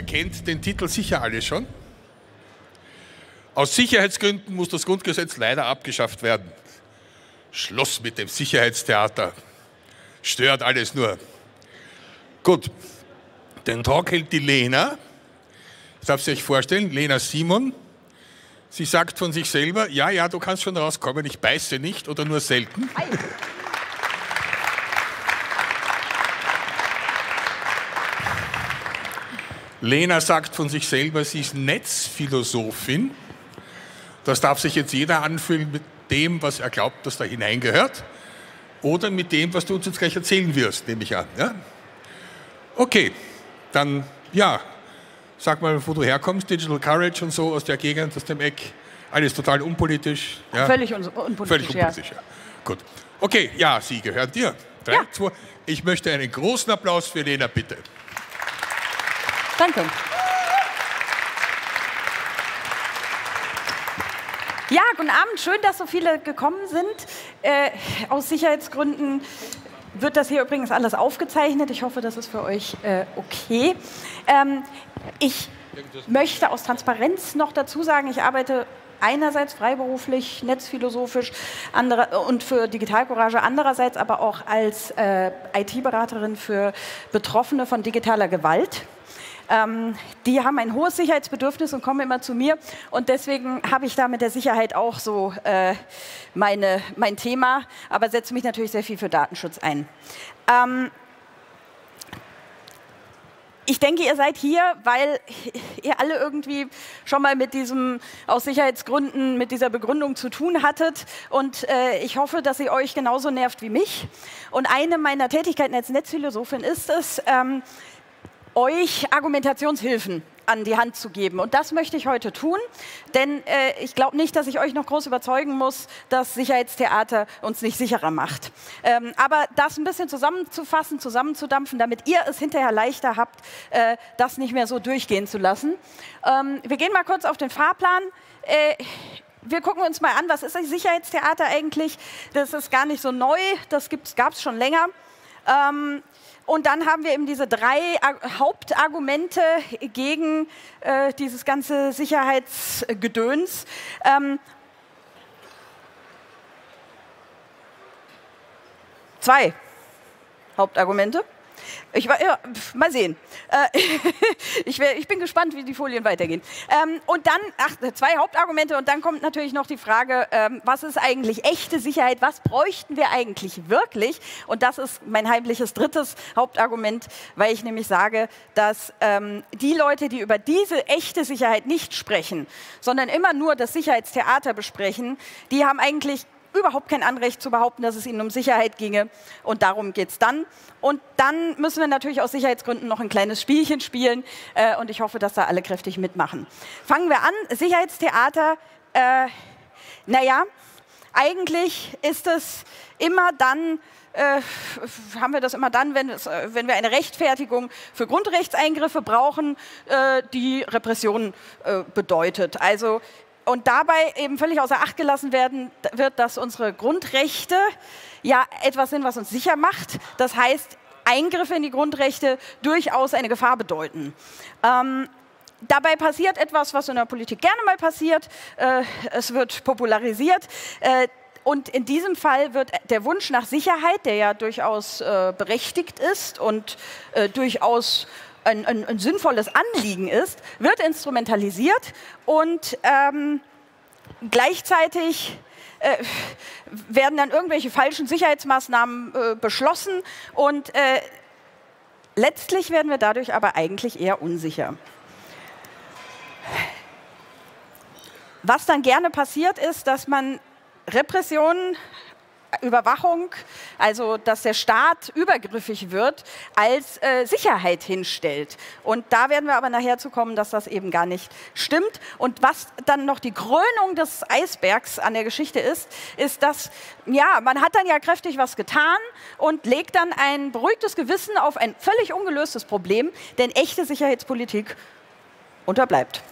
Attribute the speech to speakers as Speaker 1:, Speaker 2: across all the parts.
Speaker 1: Ihr kennt den Titel sicher alle schon. Aus Sicherheitsgründen muss das Grundgesetz leider abgeschafft werden. Schluss mit dem Sicherheitstheater. Stört alles nur. Gut, den Talk hält die Lena. Ich darf Sie euch vorstellen, Lena Simon. Sie sagt von sich selber, ja, ja, du kannst schon rauskommen, ich beiße nicht oder nur selten. Hi. Lena sagt von sich selber, sie ist Netzphilosophin. Das darf sich jetzt jeder anfühlen mit dem, was er glaubt, dass da hineingehört. Oder mit dem, was du uns jetzt gleich erzählen wirst, nehme ich an. Ja? Okay, dann ja, sag mal, wo du herkommst, Digital Courage und so aus der Gegend, aus dem Eck. Alles total unpolitisch.
Speaker 2: Ja? Völlig un unpolitisch. Völlig unpolitisch,
Speaker 1: ja. ja. Gut. Okay, ja, sie gehören dir. Drei, zwei. Ich möchte einen großen Applaus für Lena, bitte.
Speaker 2: Danke. Ja, guten Abend. Schön, dass so viele gekommen sind. Äh, aus Sicherheitsgründen wird das hier übrigens alles aufgezeichnet. Ich hoffe, das ist für euch äh, okay. Ähm, ich möchte aus Transparenz noch dazu sagen, ich arbeite einerseits freiberuflich, netzphilosophisch andere, und für Digitalcourage, andererseits aber auch als äh, IT-Beraterin für Betroffene von digitaler Gewalt. Ähm, die haben ein hohes Sicherheitsbedürfnis und kommen immer zu mir. Und deswegen habe ich da mit der Sicherheit auch so äh, meine, mein Thema, aber setze mich natürlich sehr viel für Datenschutz ein. Ähm, ich denke, ihr seid hier, weil ihr alle irgendwie schon mal mit diesem aus Sicherheitsgründen, mit dieser Begründung zu tun hattet. Und äh, ich hoffe, dass sie euch genauso nervt wie mich. Und eine meiner Tätigkeiten als Netzphilosophin ist es, ähm, euch Argumentationshilfen an die Hand zu geben. Und das möchte ich heute tun, denn äh, ich glaube nicht, dass ich euch noch groß überzeugen muss, dass Sicherheitstheater uns nicht sicherer macht. Ähm, aber das ein bisschen zusammenzufassen, zusammenzudampfen, damit ihr es hinterher leichter habt, äh, das nicht mehr so durchgehen zu lassen. Ähm, wir gehen mal kurz auf den Fahrplan. Äh, wir gucken uns mal an, was ist ein Sicherheitstheater eigentlich? Das ist gar nicht so neu, das gab es schon länger. Ähm, und dann haben wir eben diese drei Hauptargumente gegen äh, dieses ganze Sicherheitsgedöns. Ähm, zwei Hauptargumente. Ich war, ja, mal sehen. Äh, ich, wär, ich, bin gespannt, wie die Folien weitergehen. Ähm, und dann, ach, zwei Hauptargumente und dann kommt natürlich noch die Frage, ähm, was ist eigentlich echte Sicherheit? Was bräuchten wir eigentlich wirklich? Und das ist mein heimliches drittes Hauptargument, weil ich nämlich sage, dass ähm, die Leute, die über diese echte Sicherheit nicht sprechen, sondern immer nur das Sicherheitstheater besprechen, die haben eigentlich überhaupt kein Anrecht zu behaupten, dass es ihnen um Sicherheit ginge. Und darum geht es dann. Und dann müssen wir natürlich aus Sicherheitsgründen noch ein kleines Spielchen spielen. Äh, und ich hoffe, dass da alle kräftig mitmachen. Fangen wir an. Sicherheitstheater. Äh, naja, eigentlich ist es immer dann, äh, haben wir das immer dann, wenn, es, äh, wenn, wir eine Rechtfertigung für Grundrechtseingriffe brauchen, äh, die Repression äh, bedeutet. Also und dabei eben völlig außer Acht gelassen werden wird, dass unsere Grundrechte ja etwas sind, was uns sicher macht. Das heißt, Eingriffe in die Grundrechte durchaus eine Gefahr bedeuten. Ähm, dabei passiert etwas, was in der Politik gerne mal passiert. Äh, es wird popularisiert. Äh, und in diesem Fall wird der Wunsch nach Sicherheit, der ja durchaus äh, berechtigt ist und durchaus ein, ein, ein, sinnvolles Anliegen ist, wird instrumentalisiert und ähm, gleichzeitig äh, werden dann irgendwelche falschen Sicherheitsmaßnahmen äh, beschlossen und äh, letztlich werden wir dadurch aber eigentlich eher unsicher. Was dann gerne passiert ist, dass man Repressionen Überwachung, also dass der Staat übergriffig wird, als äh, Sicherheit hinstellt. Und da werden wir aber nachher zu kommen, dass das eben gar nicht stimmt. Und was dann noch die Krönung des Eisbergs an der Geschichte ist, ist, dass ja, man hat dann ja kräftig was getan und legt dann ein beruhigtes Gewissen auf ein völlig ungelöstes Problem, denn echte Sicherheitspolitik unterbleibt.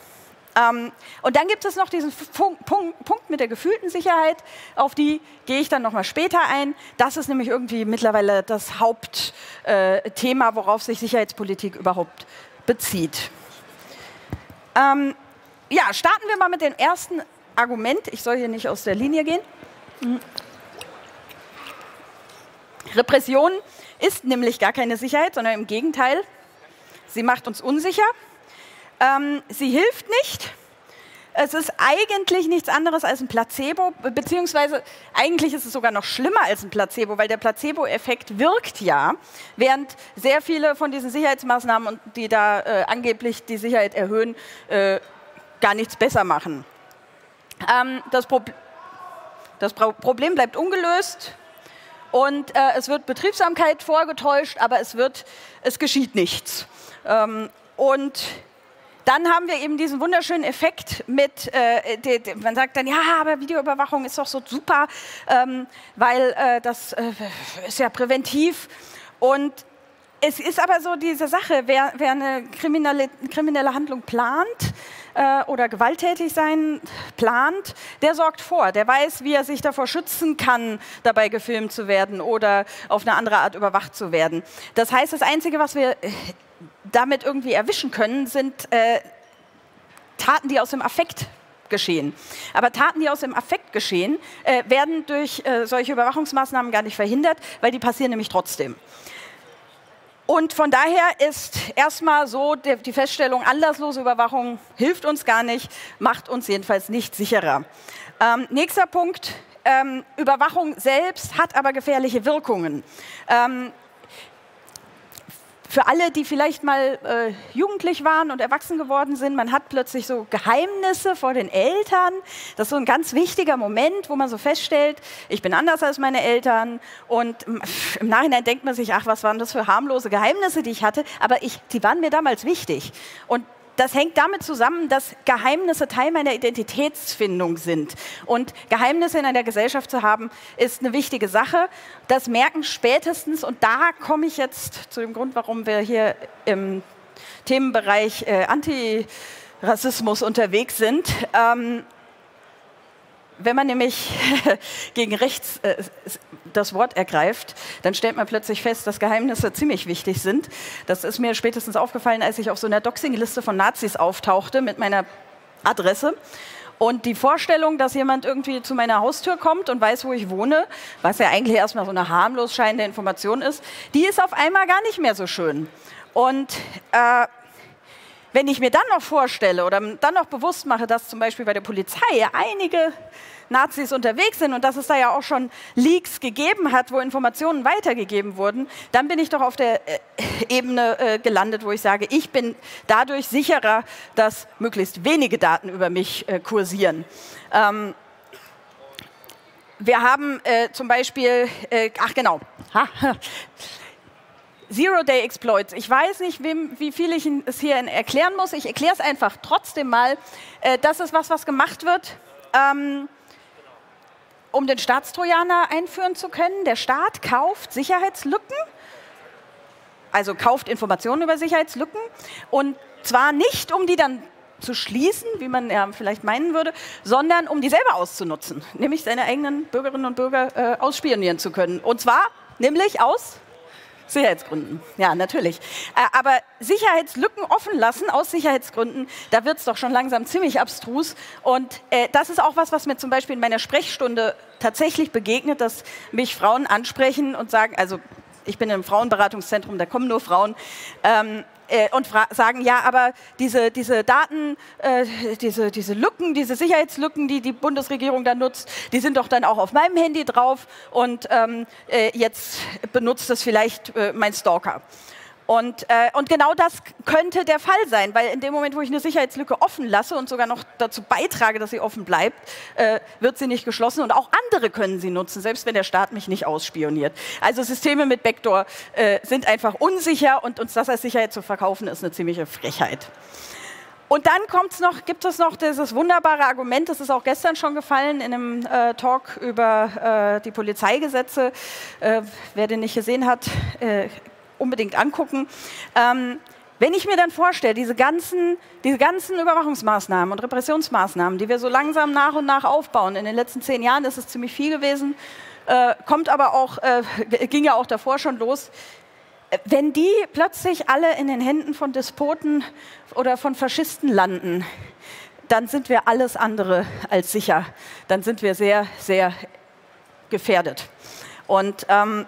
Speaker 2: Ähm, und dann gibt es noch diesen Punkt, Punkt, mit der gefühlten Sicherheit, auf die gehe ich dann nochmal später ein. Das ist nämlich irgendwie mittlerweile das Hauptthema, äh, worauf sich Sicherheitspolitik überhaupt bezieht. Ähm, ja, starten wir mal mit dem ersten Argument. Ich soll hier nicht aus der Linie gehen. Mhm. Repression ist nämlich gar keine Sicherheit, sondern im Gegenteil, sie macht uns unsicher. Ähm, sie hilft nicht. Es ist eigentlich nichts anderes als ein Placebo, beziehungsweise eigentlich ist es sogar noch schlimmer als ein Placebo, weil der Placebo-Effekt wirkt ja, während sehr viele von diesen Sicherheitsmaßnahmen, die da äh, angeblich die Sicherheit erhöhen, äh, gar nichts besser machen. Ähm, das, Pro das Pro Problem bleibt ungelöst und äh, es wird Betriebsamkeit vorgetäuscht, aber es, wird, es geschieht nichts. Ähm, und dann haben wir eben diesen wunderschönen Effekt mit, äh, de, de, man sagt dann, ja, aber Videoüberwachung ist doch so super, ähm, weil äh, das äh, ist ja präventiv. Und es ist aber so diese Sache, wer, wer eine kriminelle, kriminelle Handlung plant, äh, oder gewalttätig sein plant, der sorgt vor, der weiß, wie er sich davor schützen kann, dabei gefilmt zu werden oder auf eine andere Art überwacht zu werden. Das heißt, das Einzige, was wir äh, damit irgendwie erwischen können, sind äh, Taten, die aus dem Affekt geschehen. Aber Taten, die aus dem Affekt geschehen, äh, werden durch äh, solche Überwachungsmaßnahmen gar nicht verhindert, weil die passieren nämlich trotzdem. Und von daher ist erstmal so die Feststellung, anlasslose Überwachung hilft uns gar nicht, macht uns jedenfalls nicht sicherer. Ähm, nächster Punkt, ähm, Überwachung selbst hat aber gefährliche Wirkungen. Ähm, für alle, die vielleicht mal äh, jugendlich waren und erwachsen geworden sind, man hat plötzlich so Geheimnisse vor den Eltern. Das ist so ein ganz wichtiger Moment, wo man so feststellt, ich bin anders als meine Eltern. Und im Nachhinein denkt man sich, ach, was waren das für harmlose Geheimnisse, die ich hatte. Aber ich, die waren mir damals wichtig. Und das hängt damit zusammen, dass Geheimnisse Teil meiner Identitätsfindung sind. Und Geheimnisse in einer Gesellschaft zu haben, ist eine wichtige Sache. Das merken spätestens, und da komme ich jetzt zu dem Grund, warum wir hier im Themenbereich äh, Antirassismus unterwegs sind. Ähm, wenn man nämlich gegen rechts äh, das Wort ergreift, dann stellt man plötzlich fest, dass Geheimnisse ziemlich wichtig sind. Das ist mir spätestens aufgefallen, als ich auf so einer Doxing-Liste von Nazis auftauchte mit meiner Adresse. Und die Vorstellung, dass jemand irgendwie zu meiner Haustür kommt und weiß, wo ich wohne, was ja eigentlich erstmal so eine harmlos scheinende Information ist, die ist auf einmal gar nicht mehr so schön. Und äh, wenn ich mir dann noch vorstelle oder dann noch bewusst mache, dass zum Beispiel bei der Polizei einige Nazis unterwegs sind und dass es da ja auch schon Leaks gegeben hat, wo Informationen weitergegeben wurden, dann bin ich doch auf der äh, Ebene äh, gelandet, wo ich sage, ich bin dadurch sicherer, dass möglichst wenige Daten über mich äh, kursieren. Ähm, wir haben äh, zum Beispiel, äh, ach genau, ha, Zero-Day-Exploits. Ich weiß nicht, wem, wie viel ich es hier erklären muss. Ich erkläre es einfach trotzdem mal. Äh, das ist was, was gemacht wird, ähm, um den Staatstrojaner einführen zu können. Der Staat kauft Sicherheitslücken, also kauft Informationen über Sicherheitslücken und zwar nicht, um die dann zu schließen, wie man ja vielleicht meinen würde, sondern um die selber auszunutzen, nämlich seine eigenen Bürgerinnen und Bürger äh, ausspionieren zu können. Und zwar nämlich aus Sicherheitsgründen, ja, natürlich. Äh, aber Sicherheitslücken offen lassen aus Sicherheitsgründen, da wird es doch schon langsam ziemlich abstrus. Und äh, das ist auch was, was mir zum Beispiel in meiner Sprechstunde tatsächlich begegnet, dass mich Frauen ansprechen und sagen, also ich bin im Frauenberatungszentrum, da kommen nur Frauen. Ähm, äh, und sagen, ja, aber diese, diese Daten, äh, diese, diese Lücken, diese Sicherheitslücken, die die Bundesregierung da nutzt, die sind doch dann auch auf meinem Handy drauf und ähm, äh, jetzt benutzt das vielleicht äh, mein Stalker. Und, äh, und, genau das könnte der Fall sein, weil in dem Moment, wo ich eine Sicherheitslücke offen lasse und sogar noch dazu beitrage, dass sie offen bleibt, äh, wird sie nicht geschlossen und auch andere können sie nutzen, selbst wenn der Staat mich nicht ausspioniert. Also Systeme mit Backdoor äh, sind einfach unsicher und uns das als Sicherheit zu verkaufen, ist eine ziemliche Frechheit. Und dann kommt's noch, gibt es noch dieses wunderbare Argument, das ist auch gestern schon gefallen in einem äh, Talk über äh, die Polizeigesetze. Äh, wer den nicht gesehen hat, äh, unbedingt angucken. Ähm, wenn ich mir dann vorstelle, diese ganzen, diese ganzen Überwachungsmaßnahmen und Repressionsmaßnahmen, die wir so langsam nach und nach aufbauen, in den letzten zehn Jahren ist es ziemlich viel gewesen, äh, kommt aber auch, äh, ging ja auch davor schon los, wenn die plötzlich alle in den Händen von Despoten oder von Faschisten landen, dann sind wir alles andere als sicher. Dann sind wir sehr, sehr gefährdet. Und ähm,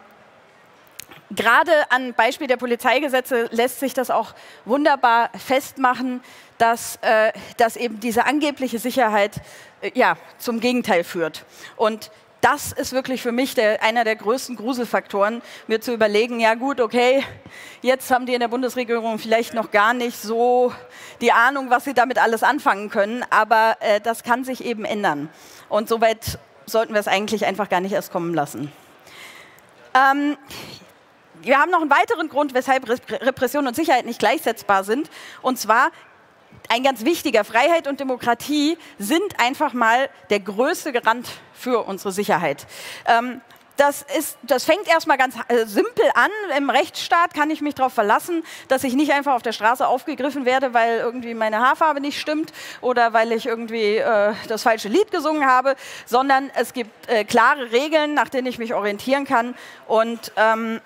Speaker 2: gerade an Beispiel der Polizeigesetze lässt sich das auch wunderbar festmachen, dass, äh, dass eben diese angebliche Sicherheit äh, ja, zum Gegenteil führt. Und das ist wirklich für mich der, einer der größten Gruselfaktoren, mir zu überlegen, ja gut, okay, jetzt haben die in der Bundesregierung vielleicht noch gar nicht so die Ahnung, was sie damit alles anfangen können, aber äh, das kann sich eben ändern. Und soweit sollten wir es eigentlich einfach gar nicht erst kommen lassen. Ähm, wir haben noch einen weiteren Grund, weshalb Repression und Sicherheit nicht gleichsetzbar sind. Und zwar ein ganz wichtiger, Freiheit und Demokratie sind einfach mal der größte Garant für unsere Sicherheit. Ähm, das, ist, das fängt erstmal ganz äh, simpel an. Im Rechtsstaat kann ich mich darauf verlassen, dass ich nicht einfach auf der Straße aufgegriffen werde, weil irgendwie meine Haarfarbe nicht stimmt oder weil ich irgendwie äh, das falsche Lied gesungen habe, sondern es gibt äh, klare Regeln, nach denen ich mich orientieren kann und ähm,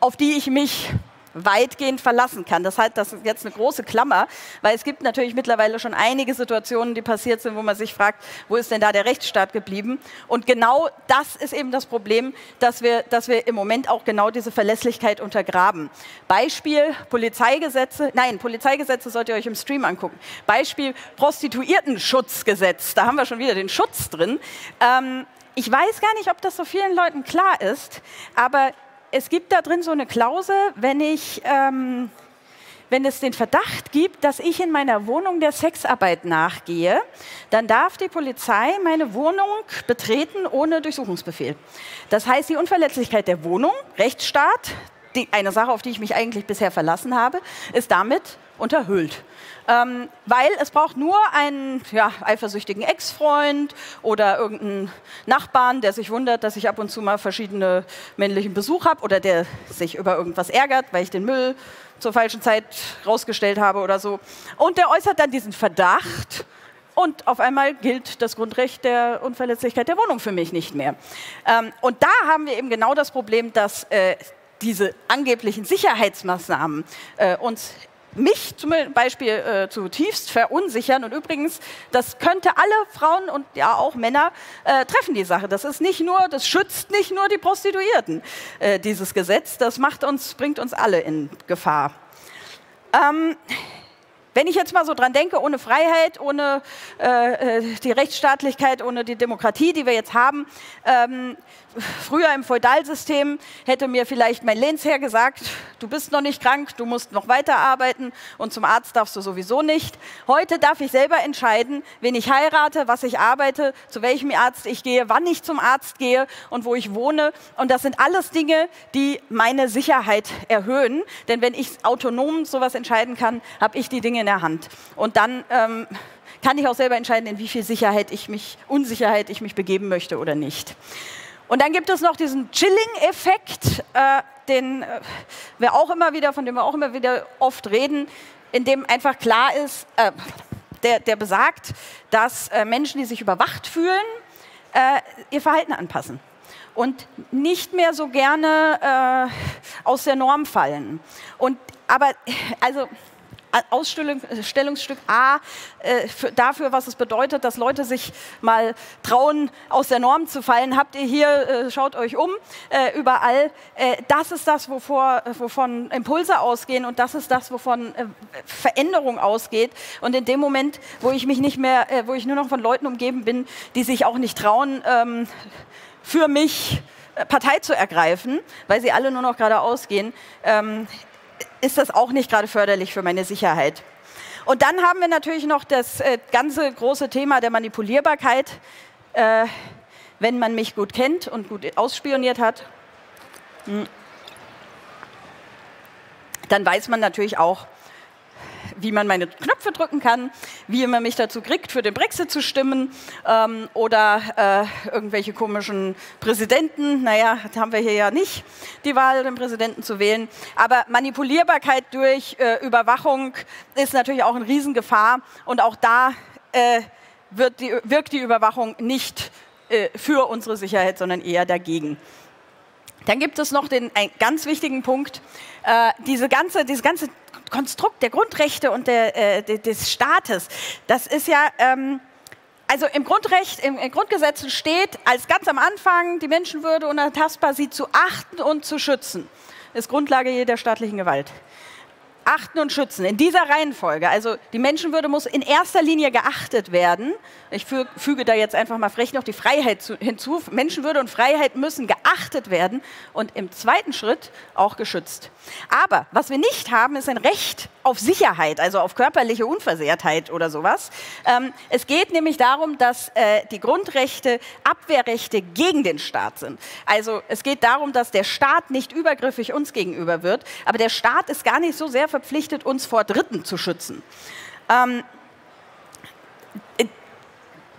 Speaker 2: auf die ich mich weitgehend verlassen kann. Das heißt, das ist jetzt eine große Klammer, weil es gibt natürlich mittlerweile schon einige Situationen, die passiert sind, wo man sich fragt, wo ist denn da der Rechtsstaat geblieben? Und genau das ist eben das Problem, dass wir, dass wir im Moment auch genau diese Verlässlichkeit untergraben. Beispiel Polizeigesetze, nein, Polizeigesetze sollt ihr euch im Stream angucken. Beispiel Prostituiertenschutzgesetz, da haben wir schon wieder den Schutz drin. Ähm, ich weiß gar nicht, ob das so vielen Leuten klar ist, aber es gibt da drin so eine Klausel, wenn ich, ähm, wenn es den Verdacht gibt, dass ich in meiner Wohnung der Sexarbeit nachgehe, dann darf die Polizei meine Wohnung betreten ohne Durchsuchungsbefehl. Das heißt, die Unverletzlichkeit der Wohnung, Rechtsstaat, die, eine Sache, auf die ich mich eigentlich bisher verlassen habe, ist damit unterhöhlt. Ähm, weil es braucht nur einen ja, eifersüchtigen Ex-Freund oder irgendeinen Nachbarn, der sich wundert, dass ich ab und zu mal verschiedene männlichen Besuch habe oder der sich über irgendwas ärgert, weil ich den Müll zur falschen Zeit rausgestellt habe oder so. Und der äußert dann diesen Verdacht. Und auf einmal gilt das Grundrecht der Unverletzlichkeit der Wohnung für mich nicht mehr. Ähm, und da haben wir eben genau das Problem, dass äh, diese angeblichen Sicherheitsmaßnahmen äh, uns mich zum Beispiel äh, zutiefst verunsichern. Und übrigens, das könnte alle Frauen und ja auch Männer äh, treffen, die Sache. Das ist nicht nur, das schützt nicht nur die Prostituierten, äh, dieses Gesetz. Das macht uns, bringt uns alle in Gefahr. Ähm, wenn ich jetzt mal so dran denke, ohne Freiheit, ohne äh, äh, die Rechtsstaatlichkeit, ohne die Demokratie, die wir jetzt haben, ähm, früher im Feudalsystem hätte mir vielleicht mein Lehnsherr gesagt, du bist noch nicht krank, du musst noch weiterarbeiten und zum Arzt darfst du sowieso nicht. Heute darf ich selber entscheiden, wen ich heirate, was ich arbeite, zu welchem Arzt ich gehe, wann ich zum Arzt gehe und wo ich wohne. Und das sind alles Dinge, die meine Sicherheit erhöhen. Denn wenn ich autonom sowas entscheiden kann, habe ich die Dinge in der Hand. Und dann ähm, kann ich auch selber entscheiden, in wie viel Sicherheit ich mich, Unsicherheit ich mich begeben möchte oder nicht. Und dann gibt es noch diesen Chilling-Effekt, äh, den äh, wir auch immer wieder, von dem wir auch immer wieder oft reden, in dem einfach klar ist, äh, der, der besagt, dass äh, Menschen, die sich überwacht fühlen, äh, ihr Verhalten anpassen und nicht mehr so gerne äh, aus der Norm fallen. Und aber also Ausstellungsstück A äh, für, dafür, was es bedeutet, dass Leute sich mal trauen, aus der Norm zu fallen. Habt ihr hier, äh, schaut euch um, äh, überall. Äh, das ist das, wovor, wovon Impulse ausgehen und das ist das, wovon äh, Veränderung ausgeht. Und in dem Moment, wo ich mich nicht mehr, äh, wo ich nur noch von Leuten umgeben bin, die sich auch nicht trauen, ähm, für mich Partei zu ergreifen, weil sie alle nur noch geradeaus gehen, ähm, ist das auch nicht gerade förderlich für meine Sicherheit. Und dann haben wir natürlich noch das äh, ganze große Thema der Manipulierbarkeit. Äh, wenn man mich gut kennt und gut ausspioniert hat, hm, dann weiß man natürlich auch, wie man meine Knöpfe drücken kann, wie man mich dazu kriegt, für den Brexit zu stimmen ähm, oder äh, irgendwelche komischen Präsidenten. Naja, haben wir hier ja nicht die Wahl, den Präsidenten zu wählen. Aber Manipulierbarkeit durch äh, Überwachung ist natürlich auch eine Riesengefahr und auch da äh, die, wirkt die Überwachung nicht äh, für unsere Sicherheit, sondern eher dagegen. Dann gibt es noch den einen ganz wichtigen Punkt, äh, diese ganze, dieses ganze Konstrukt der Grundrechte und der, äh, des Staates. Das ist ja, ähm, also im Grundrecht, im, im Grundgesetz steht als ganz am Anfang die Menschenwürde unantastbar, sie zu achten und zu schützen. Ist Grundlage jeder staatlichen Gewalt achten und schützen. In dieser Reihenfolge. Also die Menschenwürde muss in erster Linie geachtet werden. Ich füge da jetzt einfach mal frech noch die Freiheit hinzu. Menschenwürde und Freiheit müssen geachtet werden und im zweiten Schritt auch geschützt. Aber was wir nicht haben, ist ein Recht auf Sicherheit, also auf körperliche Unversehrtheit oder sowas. Ähm, es geht nämlich darum, dass äh, die Grundrechte Abwehrrechte gegen den Staat sind. Also es geht darum, dass der Staat nicht übergriffig uns gegenüber wird, aber der Staat ist gar nicht so sehr verpflichtet, uns vor Dritten zu schützen. Ähm,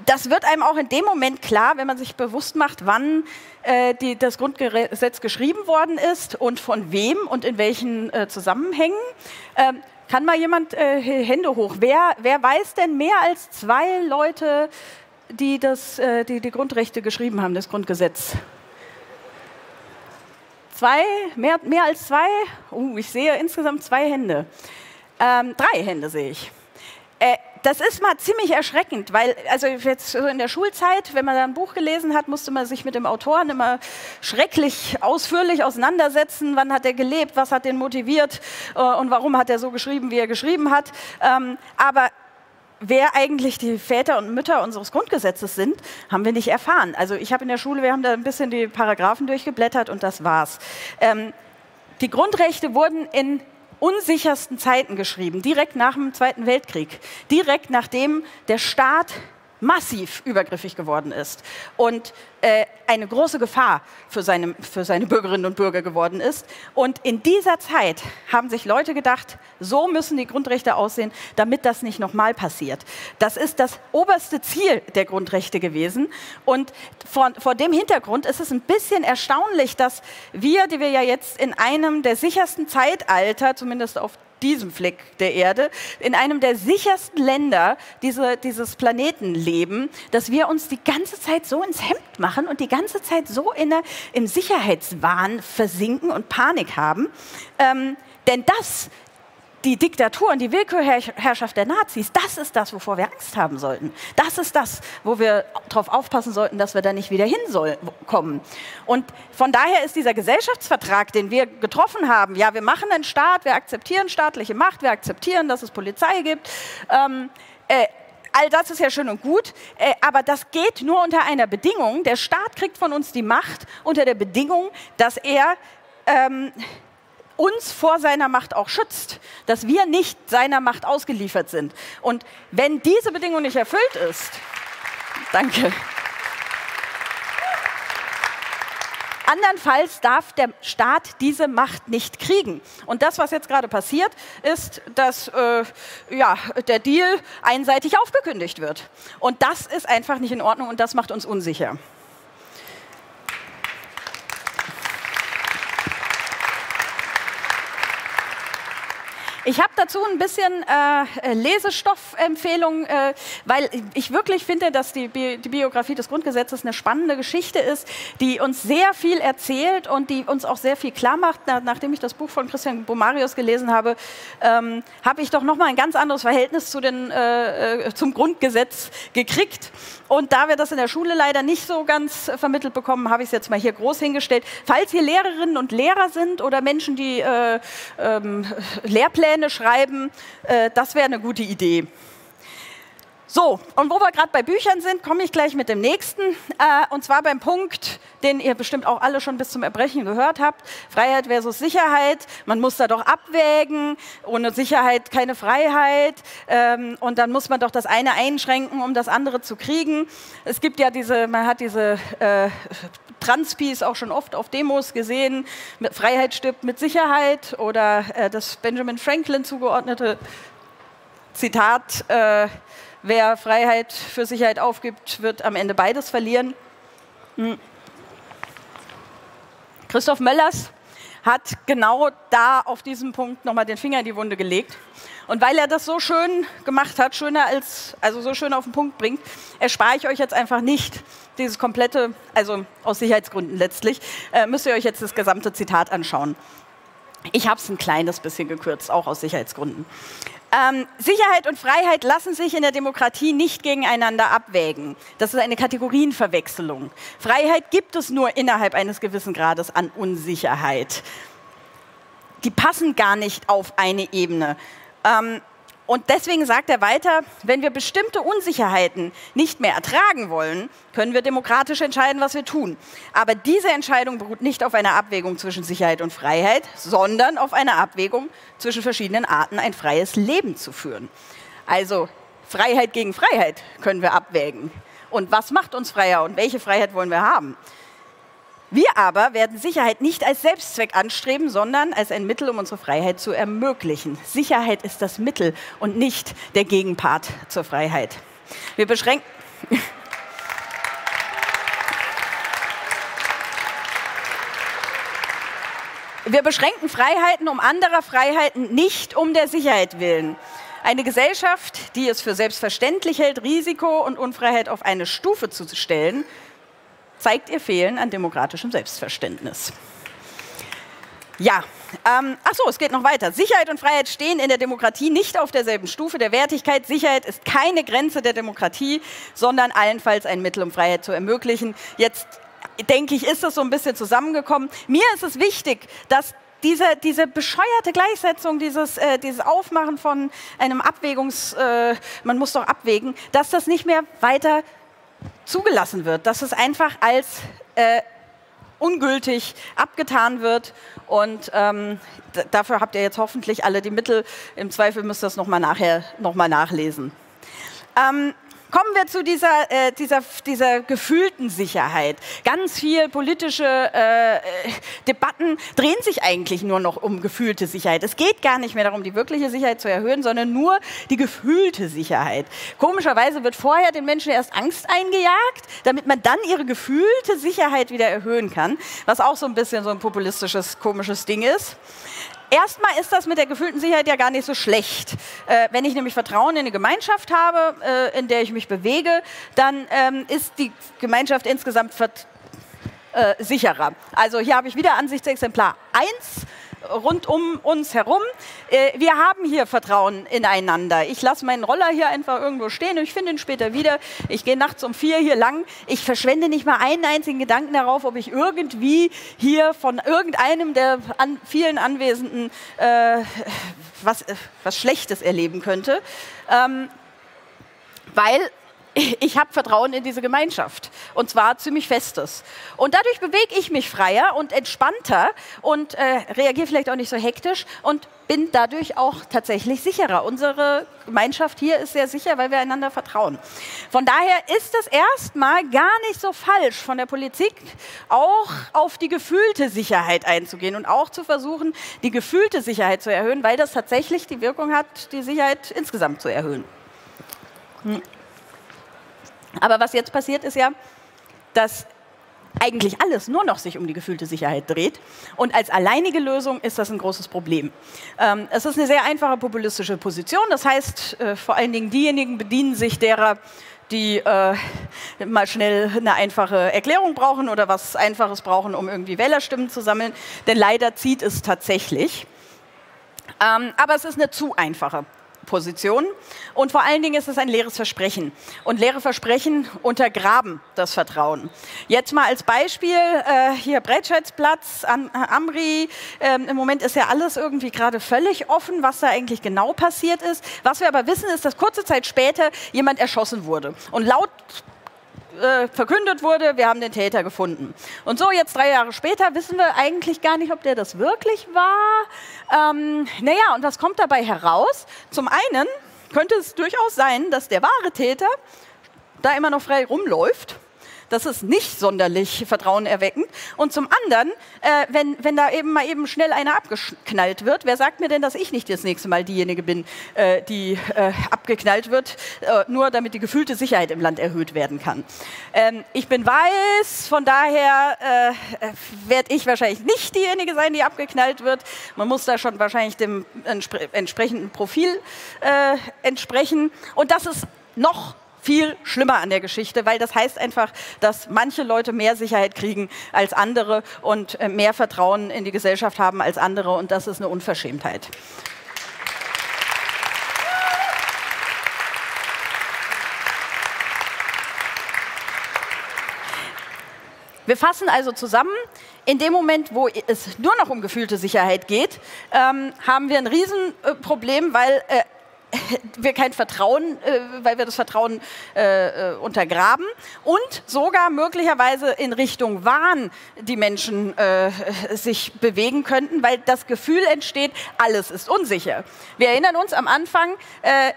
Speaker 2: das wird einem auch in dem Moment klar, wenn man sich bewusst macht, wann äh, die, das Grundgesetz geschrieben worden ist und von wem und in welchen äh, Zusammenhängen. Ähm, kann mal jemand äh, Hände hoch? Wer, wer weiß denn mehr als zwei Leute, die das, äh, die, die Grundrechte geschrieben haben, das Grundgesetz? Zwei? Mehr, mehr als zwei? Uh, ich sehe insgesamt zwei Hände. Ähm, drei Hände sehe ich. Äh, das ist mal ziemlich erschreckend, weil also jetzt so in der Schulzeit, wenn man da ein Buch gelesen hat, musste man sich mit dem Autoren immer schrecklich ausführlich auseinandersetzen. Wann hat er gelebt? Was hat den motiviert? Äh, und warum hat er so geschrieben, wie er geschrieben hat? Ähm, aber wer eigentlich die Väter und Mütter unseres Grundgesetzes sind, haben wir nicht erfahren. Also ich habe in der Schule, wir haben da ein bisschen die Paragraphen durchgeblättert und das war's. Ähm, die Grundrechte wurden in unsichersten Zeiten geschrieben, direkt nach dem Zweiten Weltkrieg, direkt nachdem der Staat massiv übergriffig geworden ist und äh, eine große Gefahr für seine, für seine Bürgerinnen und Bürger geworden ist. Und in dieser Zeit haben sich Leute gedacht, so müssen die Grundrechte aussehen, damit das nicht nochmal passiert. Das ist das oberste Ziel der Grundrechte gewesen. Und vor, vor dem Hintergrund ist es ein bisschen erstaunlich, dass wir, die wir ja jetzt in einem der sichersten Zeitalter, zumindest auf diesem Fleck der Erde, in einem der sichersten Länder diese, dieses Planeten leben, dass wir uns die ganze Zeit so ins Hemd machen und die ganze Zeit so in der, im Sicherheitswahn versinken und Panik haben. Ähm, denn das die Diktatur und die Willkürherrschaft der Nazis, das ist das, wovor wir Angst haben sollten. Das ist das, wo wir darauf aufpassen sollten, dass wir da nicht wieder hinkommen. Und von daher ist dieser Gesellschaftsvertrag, den wir getroffen haben, ja, wir machen einen Staat, wir akzeptieren staatliche Macht, wir akzeptieren, dass es Polizei gibt. Ähm, äh, all das ist ja schön und gut, äh, aber das geht nur unter einer Bedingung. Der Staat kriegt von uns die Macht unter der Bedingung, dass er ähm, uns vor seiner Macht auch schützt, dass wir nicht seiner Macht ausgeliefert sind. Und wenn diese Bedingung nicht erfüllt ist, danke. Andernfalls darf der Staat diese Macht nicht kriegen. Und das, was jetzt gerade passiert, ist, dass äh, ja, der Deal einseitig aufgekündigt wird. Und das ist einfach nicht in Ordnung und das macht uns unsicher. Ich habe dazu ein bisschen äh, Lesestoffempfehlung, äh, weil ich wirklich finde, dass die, Bi die, Biografie des Grundgesetzes eine spannende Geschichte ist, die uns sehr viel erzählt und die uns auch sehr viel klar macht. Na, nachdem ich das Buch von Christian Bomarius gelesen habe, ähm, habe ich doch noch mal ein ganz anderes Verhältnis zu den, äh, äh, zum Grundgesetz gekriegt. Und da wir das in der Schule leider nicht so ganz vermittelt bekommen, habe ich es jetzt mal hier groß hingestellt. Falls hier Lehrerinnen und Lehrer sind oder Menschen, die äh, ähm, Lehrpläne Pläne schreiben, äh, das wäre eine gute Idee. So, und wo wir gerade bei Büchern sind, komme ich gleich mit dem nächsten. Äh, und zwar beim Punkt, den ihr bestimmt auch alle schon bis zum Erbrechen gehört habt. Freiheit versus Sicherheit. Man muss da doch abwägen. Ohne Sicherheit keine Freiheit. Ähm, und dann muss man doch das eine einschränken, um das andere zu kriegen. Es gibt ja diese, man hat diese äh, Transpis auch schon oft auf Demos gesehen. Freiheit stirbt mit Sicherheit. Oder äh, das Benjamin Franklin zugeordnete Zitat. Äh, Wer Freiheit für Sicherheit aufgibt, wird am Ende beides verlieren. Hm. Christoph Möllers hat genau da auf diesem Punkt nochmal den Finger in die Wunde gelegt. Und weil er das so schön gemacht hat, schöner als, also so schön auf den Punkt bringt, erspare ich euch jetzt einfach nicht dieses komplette, also aus Sicherheitsgründen letztlich, äh, müsst ihr euch jetzt das gesamte Zitat anschauen. Ich habe es ein kleines bisschen gekürzt, auch aus Sicherheitsgründen. Ähm, Sicherheit und Freiheit lassen sich in der Demokratie nicht gegeneinander abwägen. Das ist eine Kategorienverwechslung. Freiheit gibt es nur innerhalb eines gewissen Grades an Unsicherheit. Die passen gar nicht auf eine Ebene. Ähm, und deswegen sagt er weiter, wenn wir bestimmte Unsicherheiten nicht mehr ertragen wollen, können wir demokratisch entscheiden, was wir tun. Aber diese Entscheidung beruht nicht auf einer Abwägung zwischen Sicherheit und Freiheit, sondern auf einer Abwägung zwischen verschiedenen Arten, ein freies Leben zu führen. Also Freiheit gegen Freiheit können wir abwägen. Und was macht uns freier und welche Freiheit wollen wir haben? Wir aber werden Sicherheit nicht als Selbstzweck anstreben, sondern als ein Mittel, um unsere Freiheit zu ermöglichen. Sicherheit ist das Mittel und nicht der Gegenpart zur Freiheit. Wir beschränken. Wir beschränken Freiheiten um anderer Freiheiten nicht um der Sicherheit willen. Eine Gesellschaft, die es für selbstverständlich hält, Risiko und Unfreiheit auf eine Stufe zu stellen, zeigt ihr Fehlen an demokratischem Selbstverständnis. Ja, ähm, ach so, es geht noch weiter. Sicherheit und Freiheit stehen in der Demokratie nicht auf derselben Stufe der Wertigkeit. Sicherheit ist keine Grenze der Demokratie, sondern allenfalls ein Mittel, um Freiheit zu ermöglichen. Jetzt denke ich, ist das so ein bisschen zusammengekommen. Mir ist es wichtig, dass diese, diese bescheuerte Gleichsetzung, dieses, äh, dieses Aufmachen von einem Abwägungs, äh, man muss doch abwägen, dass das nicht mehr weiter zugelassen wird, dass es einfach als äh, ungültig abgetan wird. Und ähm, dafür habt ihr jetzt hoffentlich alle die Mittel. Im Zweifel müsst ihr das nochmal nachher nochmal nachlesen. Ähm, Kommen wir zu dieser, äh, dieser, dieser gefühlten Sicherheit. Ganz viel politische äh, Debatten drehen sich eigentlich nur noch um gefühlte Sicherheit. Es geht gar nicht mehr darum, die wirkliche Sicherheit zu erhöhen, sondern nur die gefühlte Sicherheit. Komischerweise wird vorher den Menschen erst Angst eingejagt, damit man dann ihre gefühlte Sicherheit wieder erhöhen kann, was auch so ein bisschen so ein populistisches, komisches Ding ist. Erstmal ist das mit der gefühlten Sicherheit ja gar nicht so schlecht. Äh, wenn ich nämlich Vertrauen in eine Gemeinschaft habe, äh, in der ich mich bewege, dann ähm, ist die Gemeinschaft insgesamt äh, sicherer. Also hier habe ich wieder Ansichtsexemplar 1 rund um uns herum. Äh, wir haben hier Vertrauen ineinander. Ich lasse meinen Roller hier einfach irgendwo stehen und ich finde ihn später wieder. Ich gehe nachts um vier hier lang. Ich verschwende nicht mal einen einzigen Gedanken darauf, ob ich irgendwie hier von irgendeinem der an vielen Anwesenden äh, was, äh, was Schlechtes erleben könnte. Ähm, weil ich habe Vertrauen in diese Gemeinschaft und zwar ziemlich festes. Und dadurch bewege ich mich freier und entspannter und äh, reagiere vielleicht auch nicht so hektisch und bin dadurch auch tatsächlich sicherer. Unsere Gemeinschaft hier ist sehr sicher, weil wir einander vertrauen. Von daher ist es erstmal gar nicht so falsch von der Politik, auch auf die gefühlte Sicherheit einzugehen und auch zu versuchen, die gefühlte Sicherheit zu erhöhen, weil das tatsächlich die Wirkung hat, die Sicherheit insgesamt zu erhöhen. Hm. Aber was jetzt passiert, ist ja, dass eigentlich alles nur noch sich um die gefühlte Sicherheit dreht. Und als alleinige Lösung ist das ein großes Problem. Ähm, es ist eine sehr einfache populistische Position. Das heißt, äh, vor allen Dingen diejenigen bedienen sich derer, die äh, mal schnell eine einfache Erklärung brauchen oder was Einfaches brauchen, um irgendwie Wählerstimmen zu sammeln. Denn leider zieht es tatsächlich. Ähm, aber es ist eine zu einfache Position. Und vor allen Dingen ist es ein leeres Versprechen. Und leere Versprechen untergraben das Vertrauen. Jetzt mal als Beispiel, äh, hier Breitscheidsplatz, Am Amri. Ähm, Im Moment ist ja alles irgendwie gerade völlig offen, was da eigentlich genau passiert ist. Was wir aber wissen, ist, dass kurze Zeit später jemand erschossen wurde. Und laut äh, verkündet wurde, wir haben den Täter gefunden. Und so, jetzt drei Jahre später, wissen wir eigentlich gar nicht, ob der das wirklich war. Ähm, naja, und was kommt dabei heraus? Zum einen könnte es durchaus sein, dass der wahre Täter da immer noch frei rumläuft. Das ist nicht sonderlich vertrauenerweckend. Und zum anderen, äh, wenn, wenn da eben mal eben schnell einer abgeknallt wird, wer sagt mir denn, dass ich nicht das nächste Mal diejenige bin, äh, die äh, abgeknallt wird, äh, nur damit die gefühlte Sicherheit im Land erhöht werden kann? Ähm, ich bin weiß, von daher äh, äh, werde ich wahrscheinlich nicht diejenige sein, die abgeknallt wird. Man muss da schon wahrscheinlich dem entspre entsprechenden Profil entsprechen. Und das ist noch viel schlimmer an der Geschichte, weil das heißt einfach, dass manche Leute mehr Sicherheit kriegen als andere und äh, mehr Vertrauen in die Gesellschaft haben als andere und das ist eine Unverschämtheit. Wir fassen also zusammen, in dem Moment, wo es nur noch um gefühlte Sicherheit geht, ähm, haben wir ein Riesenproblem, weil äh, wir kein Vertrauen, äh, weil wir das Vertrauen äh, äh, untergraben und sogar möglicherweise in Richtung Wahn die Menschen äh, sich bewegen könnten, weil das Gefühl entsteht, alles ist unsicher. Wir erinnern uns am Anfang, äh,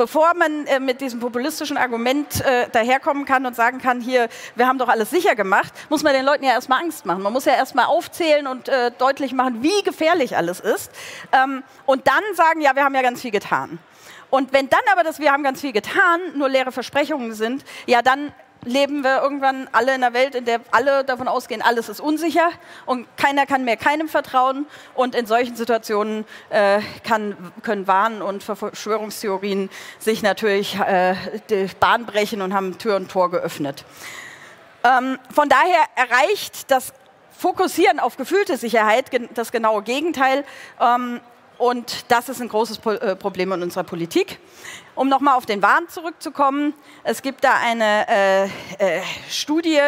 Speaker 2: bevor man äh, mit diesem populistischen Argument äh, daherkommen kann und sagen kann, hier, wir haben doch alles sicher gemacht, muss man den Leuten ja erstmal Angst machen. Man muss ja erstmal aufzählen und äh, deutlich machen, wie gefährlich alles ist. Ähm, und dann sagen, ja, wir haben ja ganz viel getan. Und wenn dann aber das Wir haben ganz viel getan nur leere Versprechungen sind, ja, dann leben wir irgendwann alle in einer Welt, in der alle davon ausgehen, alles ist unsicher und keiner kann mehr keinem vertrauen. Und in solchen Situationen äh, kann, können Wahn- und Verschwörungstheorien sich natürlich äh, die Bahn brechen und haben Tür und Tor geöffnet. Ähm, von daher erreicht das Fokussieren auf gefühlte Sicherheit das genaue Gegenteil. Ähm, und das ist ein großes äh, Problem in unserer Politik. Um nochmal auf den Wahn zurückzukommen, es gibt da eine äh, äh, Studie,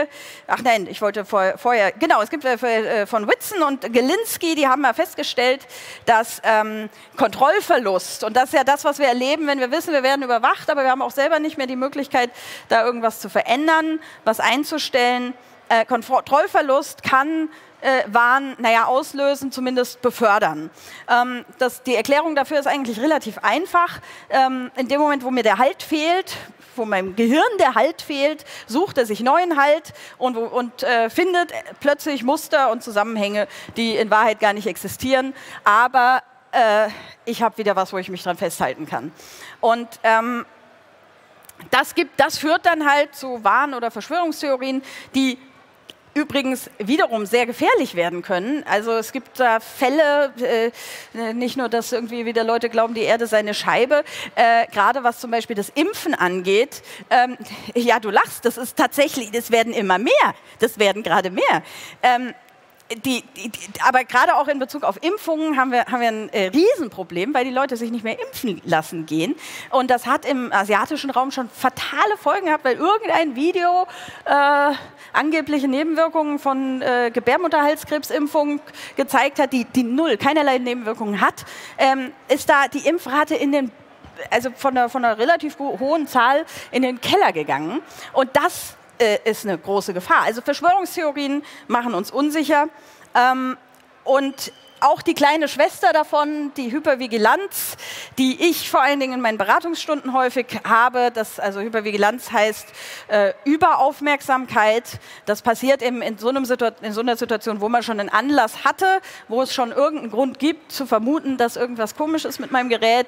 Speaker 2: ach nein, ich wollte vor, vorher, genau, es gibt äh, von Whitson und Gelinski, die haben mal festgestellt, dass ähm, Kontrollverlust, und das ist ja das, was wir erleben, wenn wir wissen, wir werden überwacht, aber wir haben auch selber nicht mehr die Möglichkeit, da irgendwas zu verändern, was einzustellen. Äh, Kontrollverlust kann äh, Wahn, naja, auslösen, zumindest befördern. Ähm, das, die Erklärung dafür ist eigentlich relativ einfach. Ähm, in dem Moment, wo mir der Halt fehlt, wo meinem Gehirn der Halt fehlt, sucht er sich neuen Halt und, und äh, findet plötzlich Muster und Zusammenhänge, die in Wahrheit gar nicht existieren. Aber äh, ich habe wieder was, wo ich mich dran festhalten kann. Und ähm, das, gibt, das führt dann halt zu Wahn- oder Verschwörungstheorien, die übrigens wiederum sehr gefährlich werden können. Also es gibt da Fälle, äh, nicht nur, dass irgendwie wieder Leute glauben, die Erde sei eine Scheibe, äh, gerade was zum Beispiel das Impfen angeht. Ähm, ja, du lachst, das ist tatsächlich, das werden immer mehr, das werden gerade mehr. Ähm, die, die, die, aber gerade auch in Bezug auf Impfungen haben wir, haben wir ein äh, Riesenproblem, weil die Leute sich nicht mehr impfen lassen gehen. Und das hat im asiatischen Raum schon fatale Folgen gehabt, weil irgendein Video äh, angebliche Nebenwirkungen von äh, Gebärmutterhalskrebsimpfung gezeigt hat, die, die null, keinerlei Nebenwirkungen hat, ähm, ist da die Impfrate in den also von einer, von einer relativ hohen Zahl in den Keller gegangen. Und das äh, ist eine große Gefahr. Also Verschwörungstheorien machen uns unsicher. Ähm, und auch die kleine Schwester davon, die Hypervigilanz, die ich vor allen Dingen in meinen Beratungsstunden häufig habe. Das, also Hypervigilanz heißt äh, Überaufmerksamkeit. Das passiert eben in so, einem in so, einer Situation, wo man schon einen Anlass hatte, wo es schon irgendeinen Grund gibt zu vermuten, dass irgendwas komisch ist mit meinem Gerät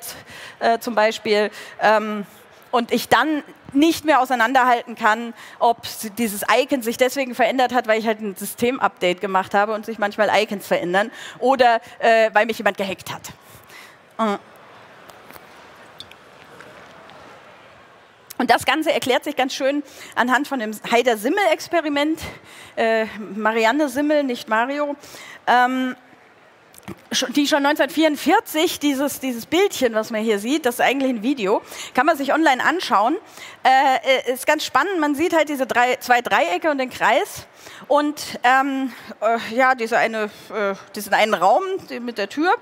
Speaker 2: äh, zum Beispiel. Ähm, und ich dann nicht mehr auseinanderhalten kann, ob dieses Icon sich deswegen verändert hat, weil ich halt ein Systemupdate gemacht habe und sich manchmal Icons verändern oder äh, weil mich jemand gehackt hat. Äh. Und das Ganze erklärt sich ganz schön anhand von dem Heider-Simmel-Experiment. Äh, Marianne Simmel, nicht Mario. Ähm, die schon 1944, dieses, dieses Bildchen, was man hier sieht, das ist eigentlich ein Video, kann man sich online anschauen. Äh, ist ganz spannend, man sieht halt diese drei, zwei Dreiecke und den Kreis und ähm, äh, ja, diese eine, äh, diesen einen Raum mit der Tür.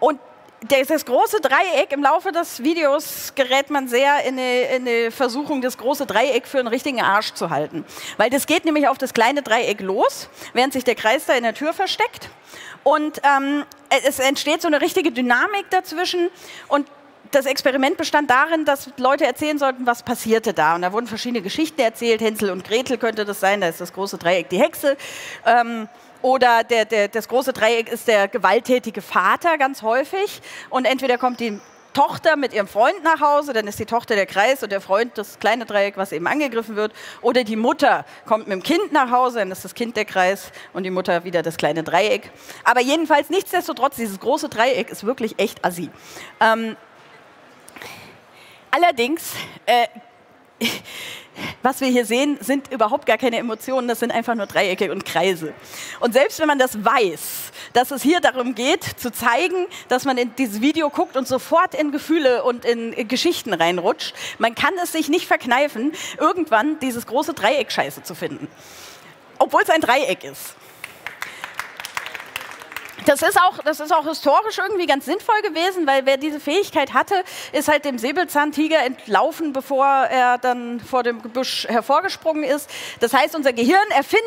Speaker 2: Und das große Dreieck, im Laufe des Videos gerät man sehr in eine, in eine, Versuchung, das große Dreieck für einen richtigen Arsch zu halten. Weil das geht nämlich auf das kleine Dreieck los, während sich der Kreis da in der Tür versteckt. Und ähm, es entsteht so eine richtige Dynamik dazwischen. Und das Experiment bestand darin, dass Leute erzählen sollten, was passierte da. Und da wurden verschiedene Geschichten erzählt. Hänsel und Gretel könnte das sein, da ist das große Dreieck die Hexe. Ähm, oder der, der, das große Dreieck ist der gewalttätige Vater ganz häufig. Und entweder kommt die Tochter mit ihrem Freund nach Hause, dann ist die Tochter der Kreis und der Freund das kleine Dreieck, was eben angegriffen wird. Oder die Mutter kommt mit dem Kind nach Hause, dann ist das Kind der Kreis und die Mutter wieder das kleine Dreieck. Aber jedenfalls, nichtsdestotrotz, dieses große Dreieck ist wirklich echt assi. Ähm, allerdings äh, was wir hier sehen, sind überhaupt gar keine Emotionen, das sind einfach nur Dreiecke und Kreise. Und selbst wenn man das weiß, dass es hier darum geht, zu zeigen, dass man in dieses Video guckt und sofort in Gefühle und in Geschichten reinrutscht, man kann es sich nicht verkneifen, irgendwann dieses große Dreieck scheiße zu finden. Obwohl es ein Dreieck ist. Das ist, auch, das ist auch historisch irgendwie ganz sinnvoll gewesen, weil wer diese Fähigkeit hatte, ist halt dem Säbelzahntiger entlaufen, bevor er dann vor dem Gebüsch hervorgesprungen ist. Das heißt, unser Gehirn erfindet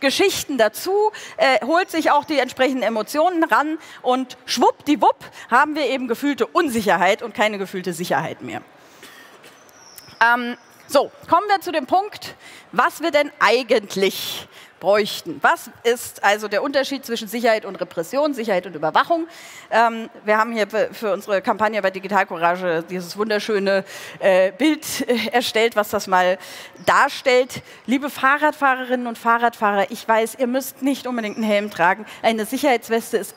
Speaker 2: Geschichten dazu, äh, holt sich auch die entsprechenden Emotionen ran und schwuppdiwupp haben wir eben gefühlte Unsicherheit und keine gefühlte Sicherheit mehr. Ähm, so, kommen wir zu dem Punkt, was wir denn eigentlich bräuchten. Was ist also der Unterschied zwischen Sicherheit und Repression, Sicherheit und Überwachung? Ähm, wir haben hier für unsere Kampagne bei Digital Courage dieses wunderschöne äh, Bild äh, erstellt, was das mal darstellt. Liebe Fahrradfahrerinnen und Fahrradfahrer, ich weiß, ihr müsst nicht unbedingt einen Helm tragen. Eine Sicherheitsweste ist,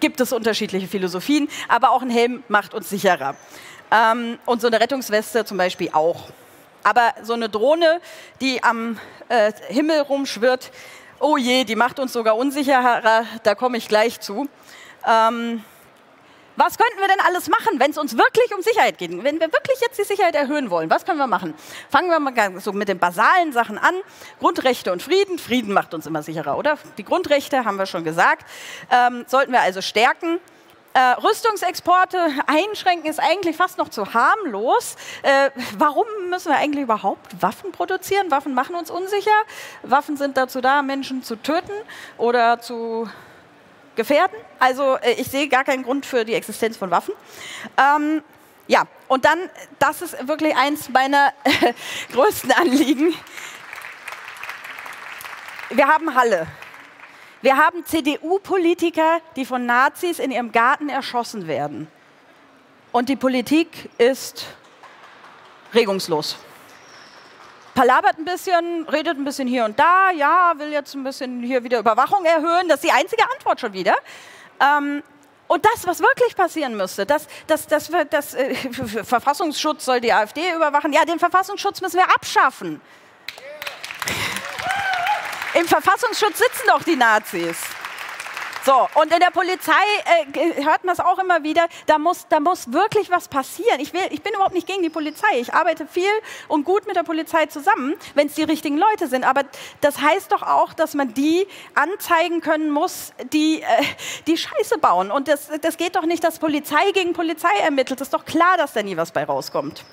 Speaker 2: gibt es unterschiedliche Philosophien, aber auch ein Helm macht uns sicherer. Ähm, und so eine Rettungsweste zum Beispiel auch. Aber so eine Drohne, die am äh, Himmel rumschwirrt, oh je, die macht uns sogar unsicherer, da komme ich gleich zu. Ähm, was könnten wir denn alles machen, wenn es uns wirklich um Sicherheit geht? Wenn wir wirklich jetzt die Sicherheit erhöhen wollen, was können wir machen? Fangen wir mal so mit den basalen Sachen an. Grundrechte und Frieden. Frieden macht uns immer sicherer, oder? Die Grundrechte haben wir schon gesagt. Ähm, sollten wir also stärken. Äh, Rüstungsexporte einschränken ist eigentlich fast noch zu harmlos. Äh, warum müssen wir eigentlich überhaupt Waffen produzieren? Waffen machen uns unsicher. Waffen sind dazu da, Menschen zu töten oder zu gefährden. Also äh, ich sehe gar keinen Grund für die Existenz von Waffen. Ähm, ja, und dann, das ist wirklich eins meiner größten Anliegen. Wir haben Halle. Wir haben CDU-Politiker, die von Nazis in ihrem Garten erschossen werden. Und die Politik ist regungslos. Palabert ein bisschen, redet ein bisschen hier und da, ja, will jetzt ein bisschen hier wieder Überwachung erhöhen. Das ist die einzige Antwort schon wieder. Ähm, und das, was wirklich passieren müsste, das, das, das, das, äh, Verfassungsschutz soll die AfD überwachen. Ja, den Verfassungsschutz müssen wir abschaffen. Im Verfassungsschutz sitzen doch die Nazis. So, und in der Polizei äh, hört man es auch immer wieder, da muss, da muss wirklich was passieren. Ich, will, ich bin überhaupt nicht gegen die Polizei. Ich arbeite viel und gut mit der Polizei zusammen, wenn es die richtigen Leute sind. Aber das heißt doch auch, dass man die anzeigen können muss, die, äh, die Scheiße bauen. Und das, das geht doch nicht, dass Polizei gegen Polizei ermittelt. Das ist doch klar, dass da nie was bei rauskommt.